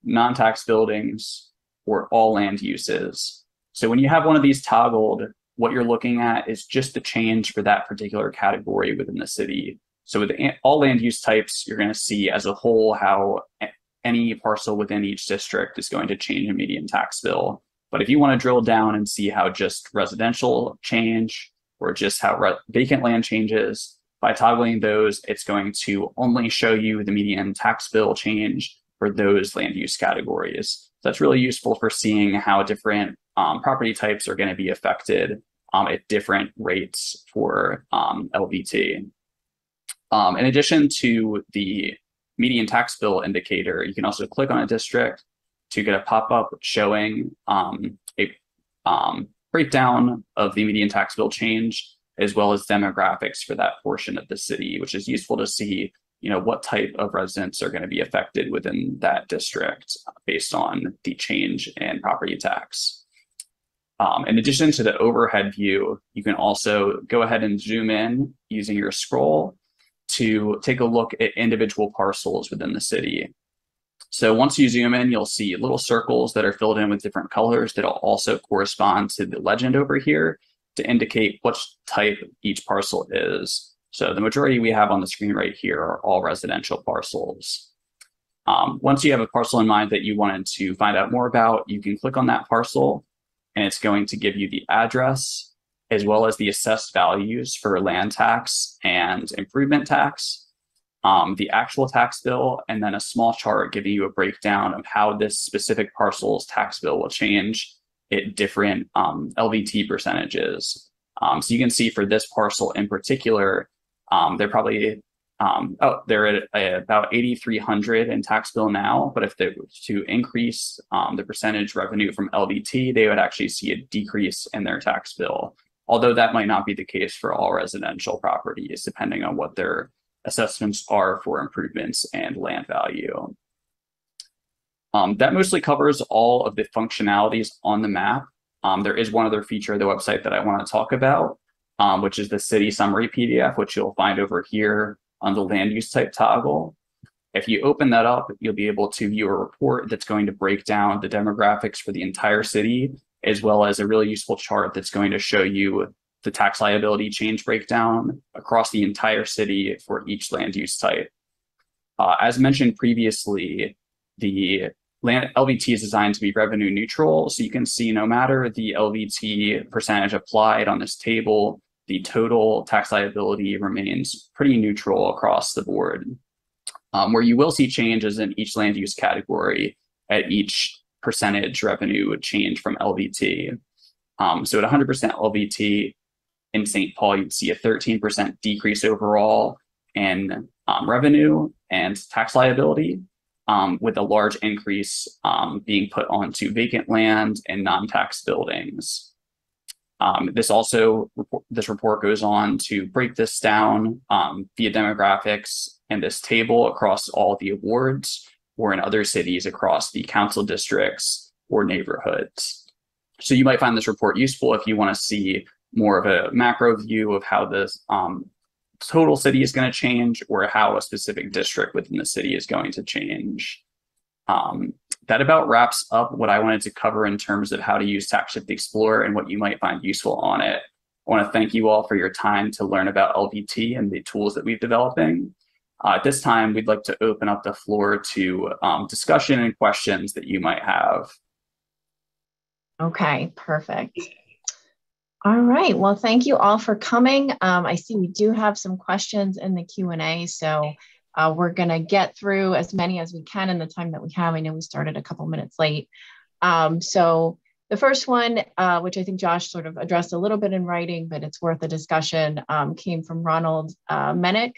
Speaker 3: non-tax buildings, or all land uses. So when you have one of these toggled, what you're looking at is just the change for that particular category within the city. So with all land use types, you're going to see as a whole how any parcel within each district is going to change a median tax bill. But if you want to drill down and see how just residential change or just how vacant land changes, by toggling those, it's going to only show you the median tax bill change for those land use categories. So that's really useful for seeing how different um, property types are going to be affected um, at different rates for um, LVT. Um, in addition to the median tax bill indicator, you can also click on a district to get a pop-up showing um, a um, breakdown of the median tax bill change, as well as demographics for that portion of the city, which is useful to see you know, what type of residents are going to be affected within that district based on the change in property tax. Um, in addition to the overhead view, you can also go ahead and zoom in using your scroll to take a look at individual parcels within the city. So once you zoom in, you'll see little circles that are filled in with different colors that'll also correspond to the legend over here to indicate which type each parcel is. So the majority we have on the screen right here are all residential parcels. Um, once you have a parcel in mind that you wanted to find out more about, you can click on that parcel and it's going to give you the address as well as the assessed values for land tax and improvement tax, um, the actual tax bill, and then a small chart giving you a breakdown of how this specific parcel's tax bill will change at different um, LVT percentages. Um, so you can see for this parcel in particular, um, they're probably um, oh they're at, at about 8,300 in tax bill now. But if they were to increase um, the percentage revenue from LVT, they would actually see a decrease in their tax bill. Although that might not be the case for all residential properties, depending on what their assessments are for improvements and land value. Um, that mostly covers all of the functionalities on the map. Um, there is one other feature of the website that I want to talk about, um, which is the city summary PDF, which you'll find over here on the land use type toggle. If you open that up, you'll be able to view a report that's going to break down the demographics for the entire city, as well as a really useful chart that's going to show you the tax liability change breakdown across the entire city for each land use type. Uh, as mentioned previously, the LVT is designed to be revenue neutral. So you can see no matter the LVT percentage applied on this table, the total tax liability remains pretty neutral across the board. Um, where you will see changes in each land use category at each percentage revenue change from LVT. Um, so at 100% LVT in St. Paul, you'd see a 13% decrease overall in um, revenue and tax liability, um, with a large increase um, being put onto vacant land and non-tax buildings. Um, this also this report goes on to break this down um, via demographics and this table across all the awards or in other cities across the council districts or neighborhoods. So you might find this report useful if you want to see more of a macro view of how this um, total city is going to change or how a specific district within the city is going to change. Um, that about wraps up what I wanted to cover in terms of how to use TaxShift Explorer and what you might find useful on it. I want to thank you all for your time to learn about LVT and the tools that we've developing. Uh, at this time, we'd like to open up the floor to um, discussion and questions that you might have.
Speaker 1: Okay, perfect. All right. Well, thank you all for coming. Um, I see we do have some questions in the Q&A, so uh, we're going to get through as many as we can in the time that we have. I know we started a couple minutes late. Um, so the first one, uh, which I think Josh sort of addressed a little bit in writing, but it's worth a discussion, um, came from Ronald uh, Menick.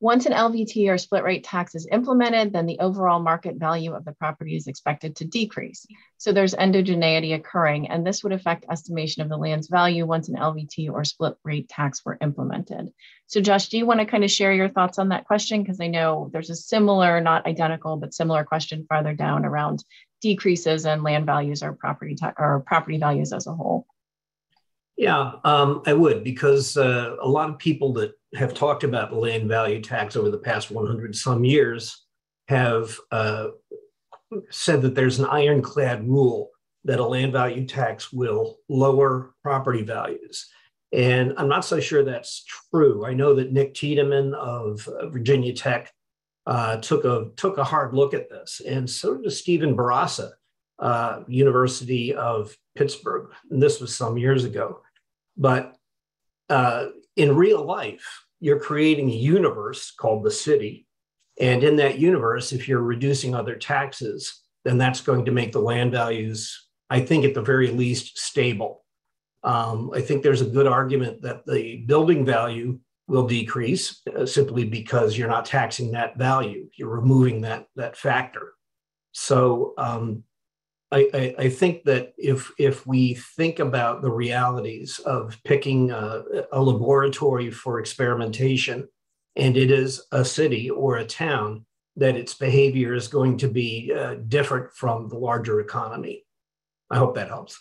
Speaker 1: Once an LVT or split rate tax is implemented, then the overall market value of the property is expected to decrease. So there's endogeneity occurring, and this would affect estimation of the land's value once an LVT or split rate tax were implemented. So Josh, do you want to kind of share your thoughts on that question? Because I know there's a similar, not identical, but similar question farther down around decreases in land values or property or property values as a whole.
Speaker 2: Yeah, um, I would because uh, a lot of people that have talked about the land value tax over the past 100 some years have uh, said that there's an ironclad rule that a land value tax will lower property values. And I'm not so sure that's true. I know that Nick Tideman of uh, Virginia Tech uh, took a took a hard look at this, and so did Stephen Bourassa, uh, University of Pittsburgh. And this was some years ago. But uh, in real life, you're creating a universe called the city. And in that universe, if you're reducing other taxes, then that's going to make the land values, I think, at the very least, stable. Um, I think there's a good argument that the building value will decrease uh, simply because you're not taxing that value. You're removing that, that factor. So um, I, I, I, think that if if we think about the realities of picking a, a laboratory for experimentation and it is a city or a town, that its behavior is going to be uh, different from the larger economy. I hope that helps.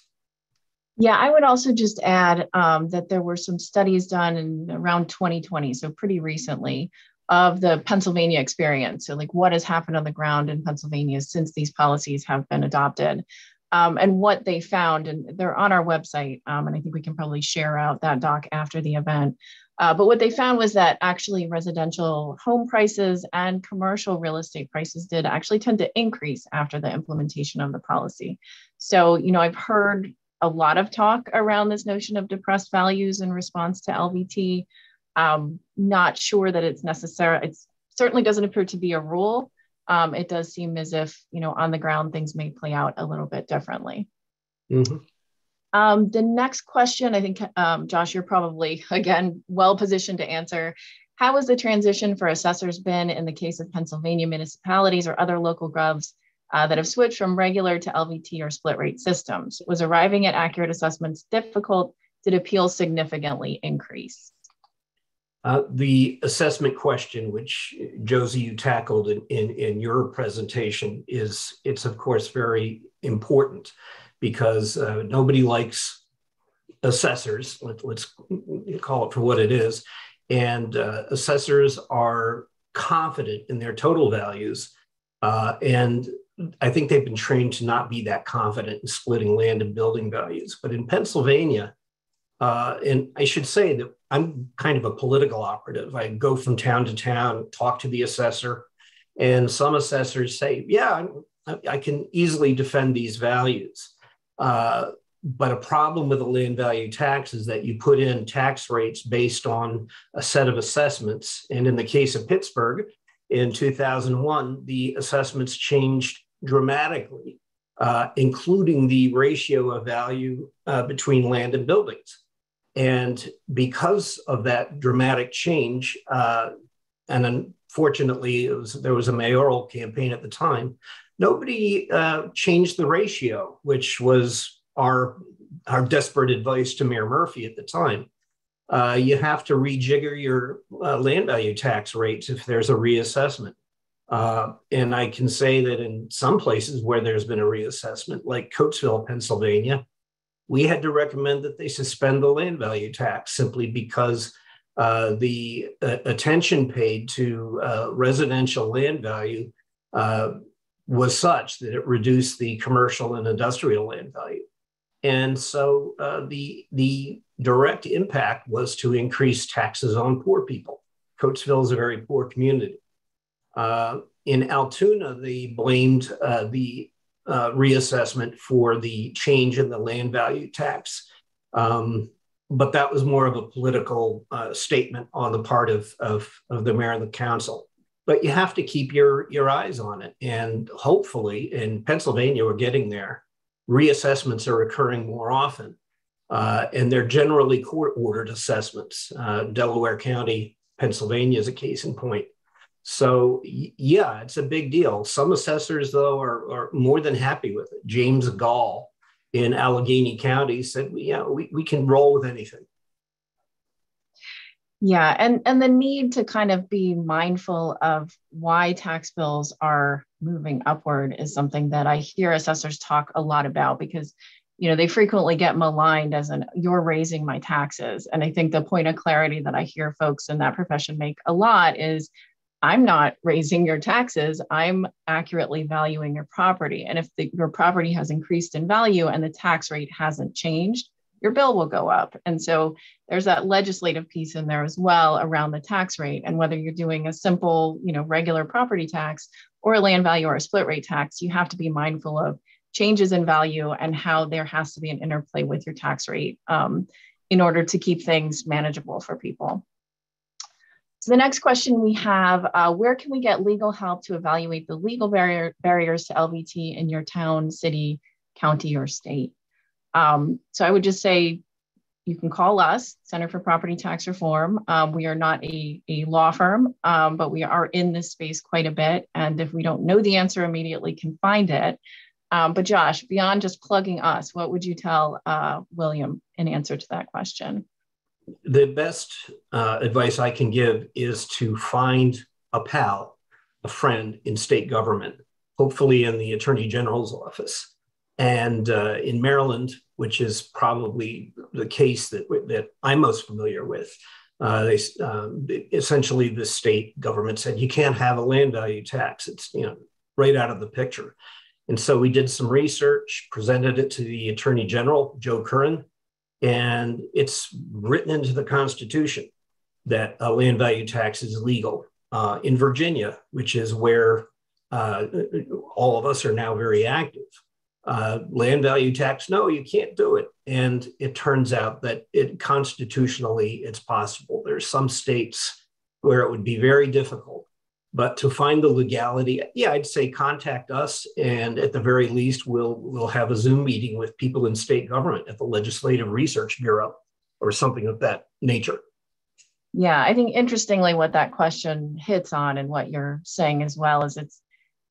Speaker 1: Yeah, I would also just add um, that there were some studies done in around 2020, so pretty recently, of the Pennsylvania experience. So, like, what has happened on the ground in Pennsylvania since these policies have been adopted, um, and what they found. And they're on our website, um, and I think we can probably share out that doc after the event. Uh, but what they found was that actually residential home prices and commercial real estate prices did actually tend to increase after the implementation of the policy. So, you know, I've heard a lot of talk around this notion of depressed values in response to LVT. Um, not sure that it's necessary. It certainly doesn't appear to be a rule. Um, it does seem as if, you know, on the ground, things may play out a little bit differently. Mm-hmm. Um, the next question, I think, um, Josh, you're probably, again, well positioned to answer. How has the transition for assessors been in the case of Pennsylvania municipalities or other local govs uh, that have switched from regular to LVT or split rate systems? Was arriving at accurate assessments difficult? Did appeals significantly increase?
Speaker 2: Uh, the assessment question, which Josie you tackled in, in, in, your presentation, is it's of course very important because uh, nobody likes assessors. Let, us call it for what it is, and uh, assessors are confident in their total values, uh, and I think they've been trained to not be that confident in splitting land and building values. But in Pennsylvania, uh, and I should say that I'm kind of a political operative. I go from town to town, talk to the assessor, and some assessors say, "Yeah, I, I can easily defend these values." Uh, but a problem with the land value tax is that you put in tax rates based on a set of assessments. And in the case of Pittsburgh, in 2001, the assessments changed dramatically, uh, including the ratio of value uh, between land and buildings. And because of that dramatic change, uh, and unfortunately, was, there was a mayoral campaign at the time, nobody uh, changed the ratio, which was our, our desperate advice to Mayor Murphy at the time. Uh, you have to rejigger your uh, land value tax rates if there's a reassessment. Uh, and I can say that in some places where there's been a reassessment, like Coatesville, Pennsylvania, we had to recommend that they suspend the land value tax simply because uh, the uh, attention paid to uh, residential land value uh, was such that it reduced the commercial and industrial land value. And so uh, the, the direct impact was to increase taxes on poor people. Coatesville is a very poor community. Uh, in Altoona, they blamed the uh, reassessment for the change in the land value tax. Um, but that was more of a political uh, statement on the part of, of, of the mayor and the council. But you have to keep your, your eyes on it. And hopefully, in Pennsylvania, we're getting there. Reassessments are occurring more often. Uh, and they're generally court ordered assessments. Uh, Delaware County, Pennsylvania is a case in point. So yeah, it's a big deal. Some assessors, though, are, are more than happy with it. James Gall in Allegheny County said, "Yeah, we, we can roll with anything."
Speaker 1: Yeah, and and the need to kind of be mindful of why tax bills are moving upward is something that I hear assessors talk a lot about because you know they frequently get maligned as an you're raising my taxes and i think the point of clarity that i hear folks in that profession make a lot is I'm not raising your taxes. I'm accurately valuing your property. And if the, your property has increased in value and the tax rate hasn't changed, your bill will go up. And so there's that legislative piece in there as well around the tax rate. And whether you're doing a simple, you know, regular property tax or a land value or a split rate tax, you have to be mindful of changes in value and how there has to be an interplay with your tax rate um, in order to keep things manageable for people. So the next question we have, uh, where can we get legal help to evaluate the legal barrier, barriers to LVT in your town, city, county, or state? Um, so I would just say you can call us, Center for Property Tax Reform. Um, we are not a, a law firm, um, but we are in this space quite a bit. And if we don't know the answer immediately, can find it. Um, but Josh, beyond just plugging us, what would you tell uh, William in answer to that question?
Speaker 2: The best uh, advice I can give is to find a pal, a friend in state government, hopefully in the Attorney General's office. And uh, in Maryland, which is probably the case that, that I'm most familiar with, uh, they um, essentially the state government said you can't have a land value tax. It's you know right out of the picture. And so we did some research, presented it to the Attorney General, Joe Curran, and it's written into the Constitution that a land value tax is legal. Uh, in Virginia, which is where uh, all of us are now very active, uh, land value tax, no, you can't do it. And it turns out that it constitutionally it's possible. There's some states where it would be very difficult but to find the legality, yeah, I'd say contact us, and at the very least, we'll we'll have a Zoom meeting with people in state government at the Legislative Research Bureau or something of that nature.
Speaker 1: Yeah, I think interestingly, what that question hits on and what you're saying as well is it's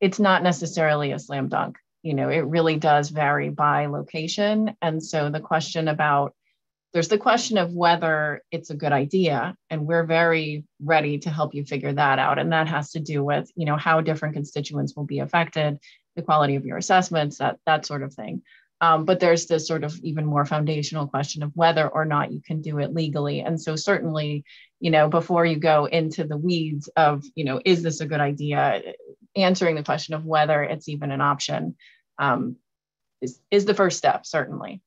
Speaker 1: it's not necessarily a slam dunk. You know, it really does vary by location, and so the question about there's the question of whether it's a good idea and we're very ready to help you figure that out. And that has to do with you know how different constituents will be affected the quality of your assessments that that sort of thing. Um, but there's this sort of even more foundational question of whether or not you can do it legally. And so certainly you know before you go into the weeds of you know is this a good idea answering the question of whether it's even an option um, is, is the first step certainly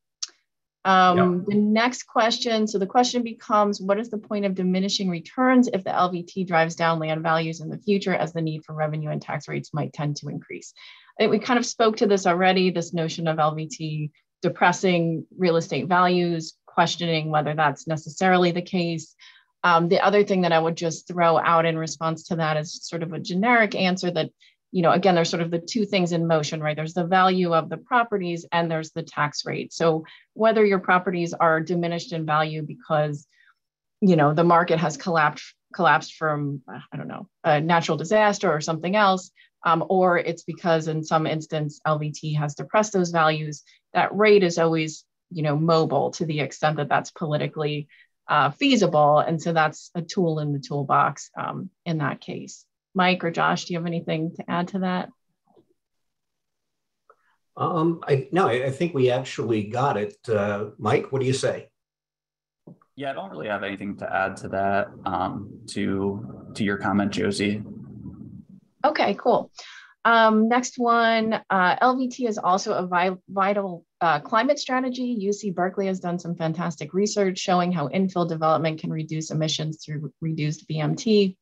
Speaker 1: um, The next question, so the question becomes, what is the point of diminishing returns if the LVT drives down land values in the future as the need for revenue and tax rates might tend to increase? I think we kind of spoke to this already, this notion of LVT depressing real estate values, questioning whether that's necessarily the case. Um, the other thing that I would just throw out in response to that is sort of a generic answer that you know, again, there's sort of the two things in motion, right? There's the value of the properties and there's the tax rate. So whether your properties are diminished in value because, you know, the market has collapsed collapsed from I don't know a natural disaster or something else, um, or it's because in some instance LVT has depressed those values. That rate is always you know mobile to the extent that that's politically uh, feasible, and so that's a tool in the toolbox um, in that case. Mike or Josh, do you have anything to add to that?
Speaker 2: Um, I, no, I think we actually got it. Uh, Mike, what do you say?
Speaker 3: Yeah, I don't really have anything to add to that. Um, to to your comment, Josie.
Speaker 1: Okay, cool. Um, next one, uh, LVT is also a vi vital uh, climate strategy. UC Berkeley has done some fantastic research showing how infill development can reduce emissions through reduced VMT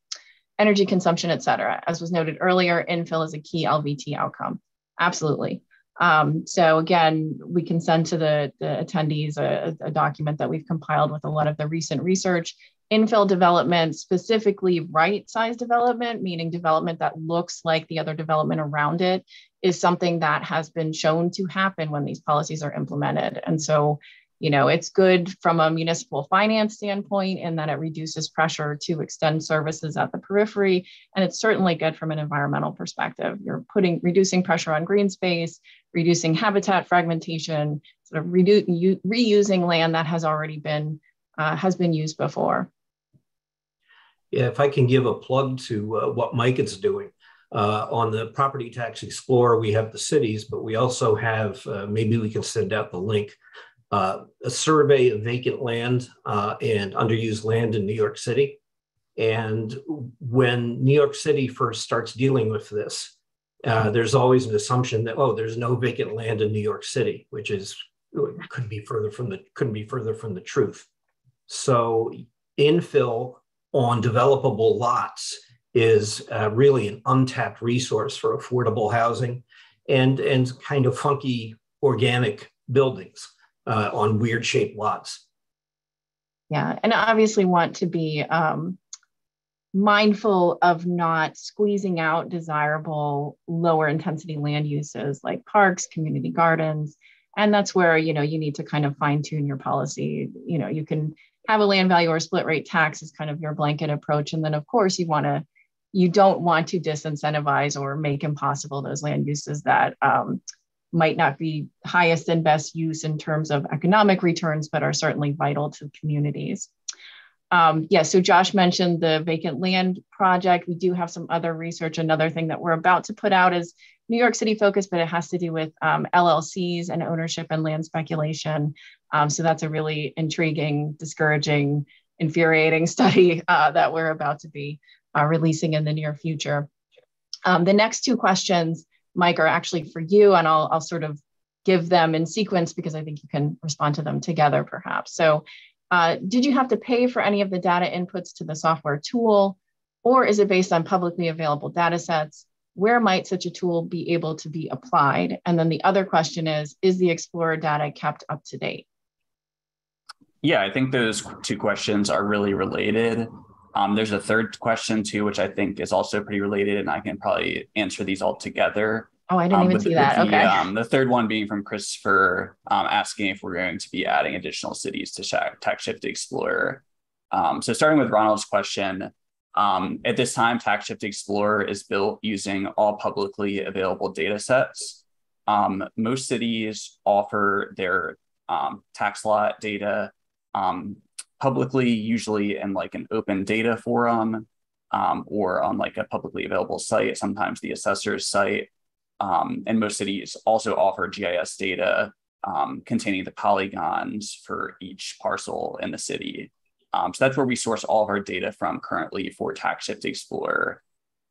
Speaker 1: energy consumption, et cetera. As was noted earlier, infill is a key LVT outcome. Absolutely. Um, so again, we can send to the, the attendees a, a, document that we've compiled with a lot of the recent research. Infill development, specifically right size development, meaning development that looks like the other development around it, is something that has been shown to happen when these policies are implemented. And so you know, it's good from a municipal finance standpoint in that it reduces pressure to extend services at the periphery. And it's certainly good from an environmental perspective. You're putting reducing pressure on green space, reducing habitat fragmentation, sort of redu- reusing land that has already been uh, has been used before.
Speaker 2: Yeah, if I can give a plug to uh, what Mike is doing. Uh, on the Property Tax Explorer, we have the cities, but we also have, uh, maybe we can send out the link uh, a survey of vacant land uh, and underused land in New York City. And when New York City first starts dealing with this, uh, there's always an assumption that oh, there's no vacant land in New York City, which is could be further from the couldn't be further from the truth. So infill on developable lots is uh, really an untapped resource for affordable housing and and kind of funky organic buildings uh, on weird shaped lots.
Speaker 1: Yeah, and obviously want to be um, mindful of not squeezing out desirable lower intensity land uses like parks, community gardens. And that's where, you know, you need to kind of fine tune your policy. You know, you can have a land value or split rate tax as kind of your blanket approach. And then of course you want to, you don't want to disincentivize or make impossible those land uses that um, might not be highest and best use in terms of economic returns, but are certainly vital to communities. Um, yeah, so Josh mentioned the vacant land project. We do have some other research. Another thing that we're about to put out is New York City focused, but it has to do with um, LLCs and ownership and land speculation. Um, so that's a really intriguing, discouraging, infuriating study uh, that we're about to be uh, releasing in the near future. Um, the next two questions, Mike, are actually for you, and I'll, I'll sort of give them in sequence because I think you can respond to them together perhaps. So uh, did you have to pay for any of the data inputs to the software tool, or is it based on publicly available data sets? Where might such a tool be able to be applied? And then the other question is, is the Explorer data kept up to date?
Speaker 3: Yeah, I think those two questions are really related. Um, there's a third question too, which I think is also pretty related, and I can probably answer these all together.
Speaker 1: Oh, I didn't um, even see that.
Speaker 3: The,
Speaker 1: okay.
Speaker 3: Um, the third one being from Christopher um, asking if we're going to be adding additional cities to TaxShift Explorer. Um, so starting with Ronald's question, um, at this time, TaxShift Explorer is built using all publicly available data sets. Um, most cities offer their tax lot data publicly, usually in like an open data forum or on like a publicly available site, sometimes the assessor's site. Um, and most cities also offer GIS data um, containing the polygons for each parcel in the city. Um, so that's where we source all of our data from currently for Tax Shift Explorer.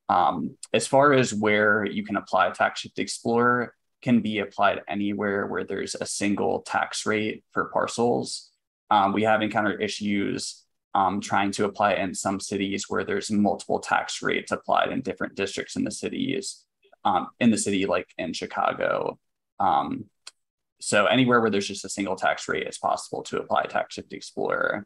Speaker 3: Um, as far as where you can apply Tax Shift Explorer, can be applied anywhere where there's a single tax rate for parcels. Um, we have encountered issues um, trying to apply in some cities where there's multiple tax rates applied in different districts in the cities um, in the city, like in Chicago. Um, so anywhere where there's just a single tax rate, it's possible to apply Tax TaxShift Explorer.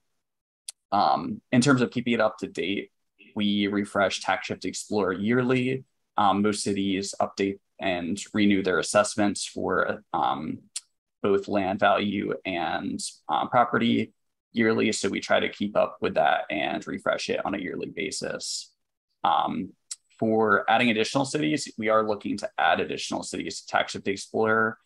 Speaker 3: Um, in terms of keeping it up to date, we refresh TaxShift Explorer yearly. Um, most cities update and renew their assessments for um, both land value and um, property yearly. So we try to keep up with that and refresh it on a yearly basis. Um, for adding additional cities, we are looking to add additional cities to TaxShift Explorer.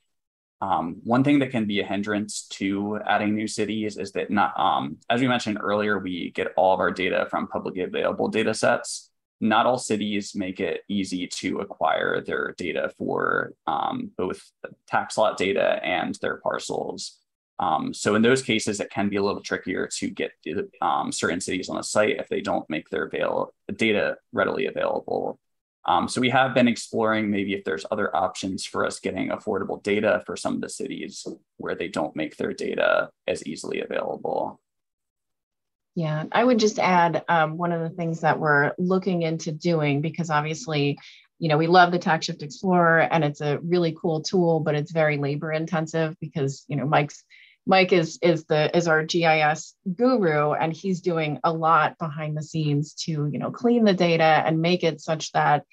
Speaker 3: Um, one thing that can be a hindrance to adding new cities is that not, um, as we mentioned earlier, we get all of our data from publicly available data sets. Not all cities make it easy to acquire their data for um, both tax lot data and their parcels. Um, so in those cases, it can be a little trickier to get um, certain cities on a site if they don't make their avail- data readily available. Um, so we have been exploring maybe if there's other options for us getting affordable data for some of the cities where they don't make their data as easily available.
Speaker 1: Yeah, I would just add um, one of the things that we're looking into doing because obviously, you know, we love the Tax Shift Explorer and it's a really cool tool, but it's very labor intensive because, you know, Mike's Mike is is the is our GIS guru, and he's doing a lot behind the scenes to you know clean the data and make it such that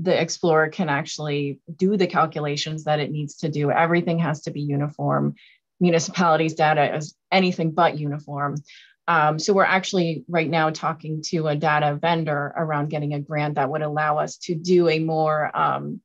Speaker 1: the Explorer can actually do the calculations that it needs to do. Everything has to be uniform. Municipalities' data is anything but uniform. Um, so we're actually right now talking to a data vendor around getting a grant that would allow us to do a more um,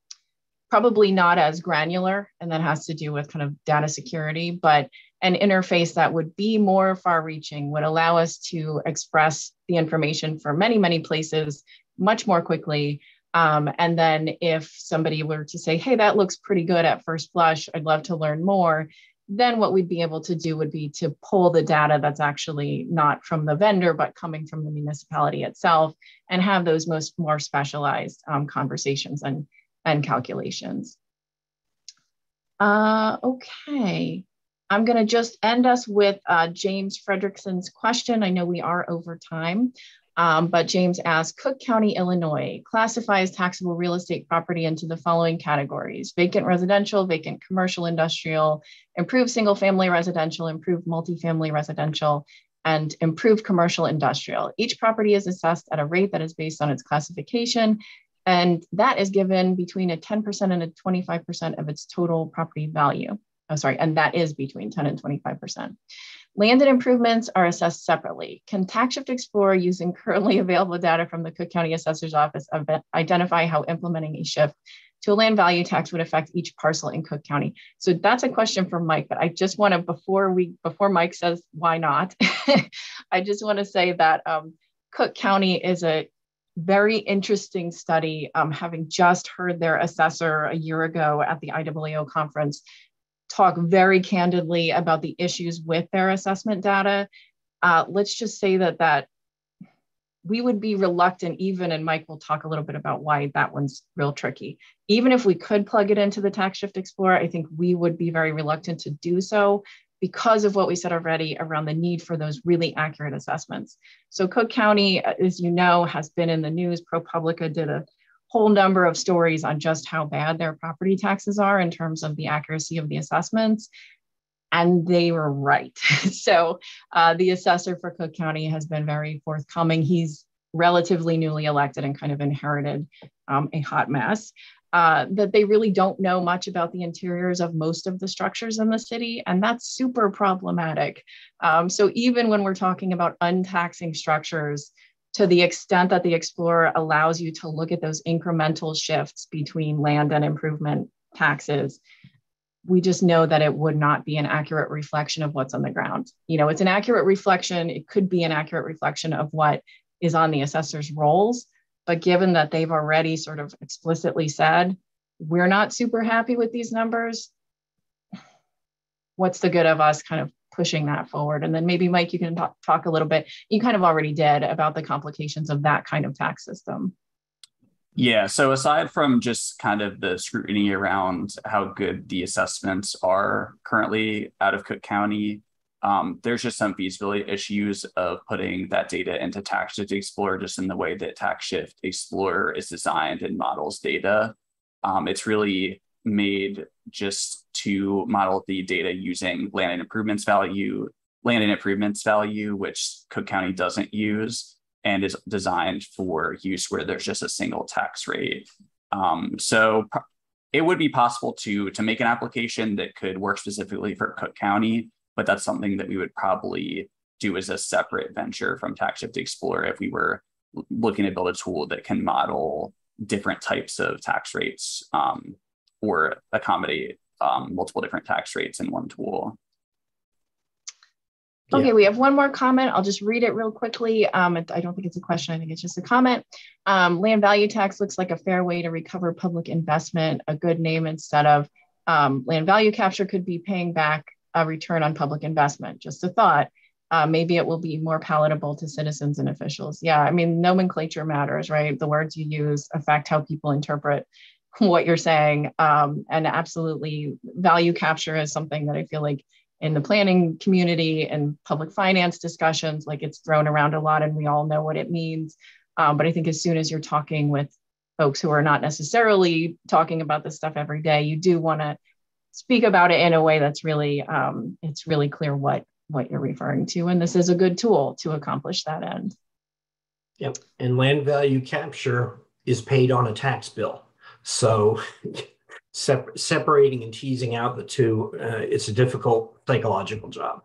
Speaker 1: probably not as granular, and that has to do with kind of data security, but an interface that would be more far reaching, would allow us to express the information for many, many places much more quickly. Um, and then if somebody were to say, hey, that looks pretty good at first blush, I'd love to learn more, then what we'd be able to do would be to pull the data that's actually not from the vendor, but coming from the municipality itself and have those most more specialized um, conversations and, and calculations. Uh, okay. I'm going to just end us with uh, James Fredrickson's question. I know we are over time, um, but James asked Cook County, Illinois classifies taxable real estate property into the following categories vacant residential, vacant commercial industrial, improved single family residential, improved multifamily residential, and improved commercial industrial. Each property is assessed at a rate that is based on its classification, and that is given between a 10% and a 25% of its total property value oh, sorry, and that is between 10 and 25%. Landed improvements are assessed separately. Can TaxShift Explorer, using currently available data from the Cook County Assessor's Office, identify how implementing a shift to a land value tax would affect each parcel in Cook County? So that's a question for Mike, but I just want to, before we, before Mike says why not, I just want to say that um, Cook County is a very interesting study, um, having just heard their assessor a year ago at the IAAO conference talk very candidly about the issues with their assessment data. Uh, let's just say that that we would be reluctant even, and Mike will talk a little bit about why that one's real tricky. Even if we could plug it into the tax shift Explorer, I think we would be very reluctant to do so because of what we said already around the need for those really accurate assessments. So Cook County, as you know, has been in the news. ProPublica did a whole number of stories on just how bad their property taxes are in terms of the accuracy of the assessments. And they were right. so uh, the assessor for Cook County has been very forthcoming. He's relatively newly elected and kind of inherited um, a hot mess. Uh, that they really don't know much about the interiors of most of the structures in the city, and that's super problematic. Um, so even when we're talking about untaxing structures, to the extent that the Explorer allows you to look at those incremental shifts between land and improvement taxes, we just know that it would not be an accurate reflection of what's on the ground. You know, it's an accurate reflection, it could be an accurate reflection of what is on the assessor's rolls. But given that they've already sort of explicitly said, we're not super happy with these numbers, what's the good of us kind of pushing that forward. And then maybe, Mike, you can talk, talk a little bit, you kind of already did about the complications of that kind of tax system.
Speaker 3: Yeah. So aside from just kind of the scrutiny around how good the assessments are currently out of Cook County, um, there's just some feasibility issues of putting that data into TaxShift Explorer just in the way that TaxShift Explorer is designed and models data. Um, it's really made just to model the data using land and improvements value, land and improvements value, which Cook County doesn't use and is designed for use where there's just a single tax rate. Um, so it would be possible to, to make an application that could work specifically for Cook County, but that's something that we would probably do as a separate venture from Tax Shift Explorer if we were looking to build a tool that can model different types of tax rates um, or accommodate um, multiple different tax rates in one tool.
Speaker 1: Okay, yeah. we have one more comment. I'll just read it real quickly. Um, I don't think it's a question. I think it's just a comment. Um, land value tax looks like a fair way to recover public investment. A good name instead of um, land value capture could be paying back a return on public investment. Just a thought. Uh, maybe it will be more palatable to citizens and officials. Yeah, I mean, nomenclature matters, right? The words you use affect how people interpret what you're saying. Um, and absolutely, value capture is something that I feel like in the planning community and public finance discussions, like it's thrown around a lot and we all know what it means. Um, but I think as soon as you're talking with folks who are not necessarily talking about this stuff every day, you do want to speak about it in a way that's really um, it's really clear what what you're referring to, and this is a good tool to accomplish that end.
Speaker 4: Yep, and land value capture is paid on a tax bill. So separating and teasing out the two, uh, it's a difficult psychological job.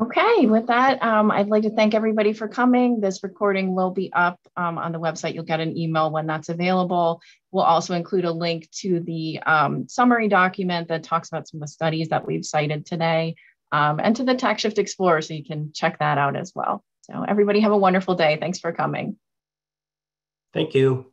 Speaker 1: Okay, with that, um, I'd like to thank everybody for coming. This recording will be up um, on the website. You'll get an email when that's available. We'll also include a link to the um, summary document that talks about some of the studies that we've cited today um, and to the TaxShift Explorer so you can check that out as well. So everybody have a wonderful day. Thanks for coming.
Speaker 4: Thank you.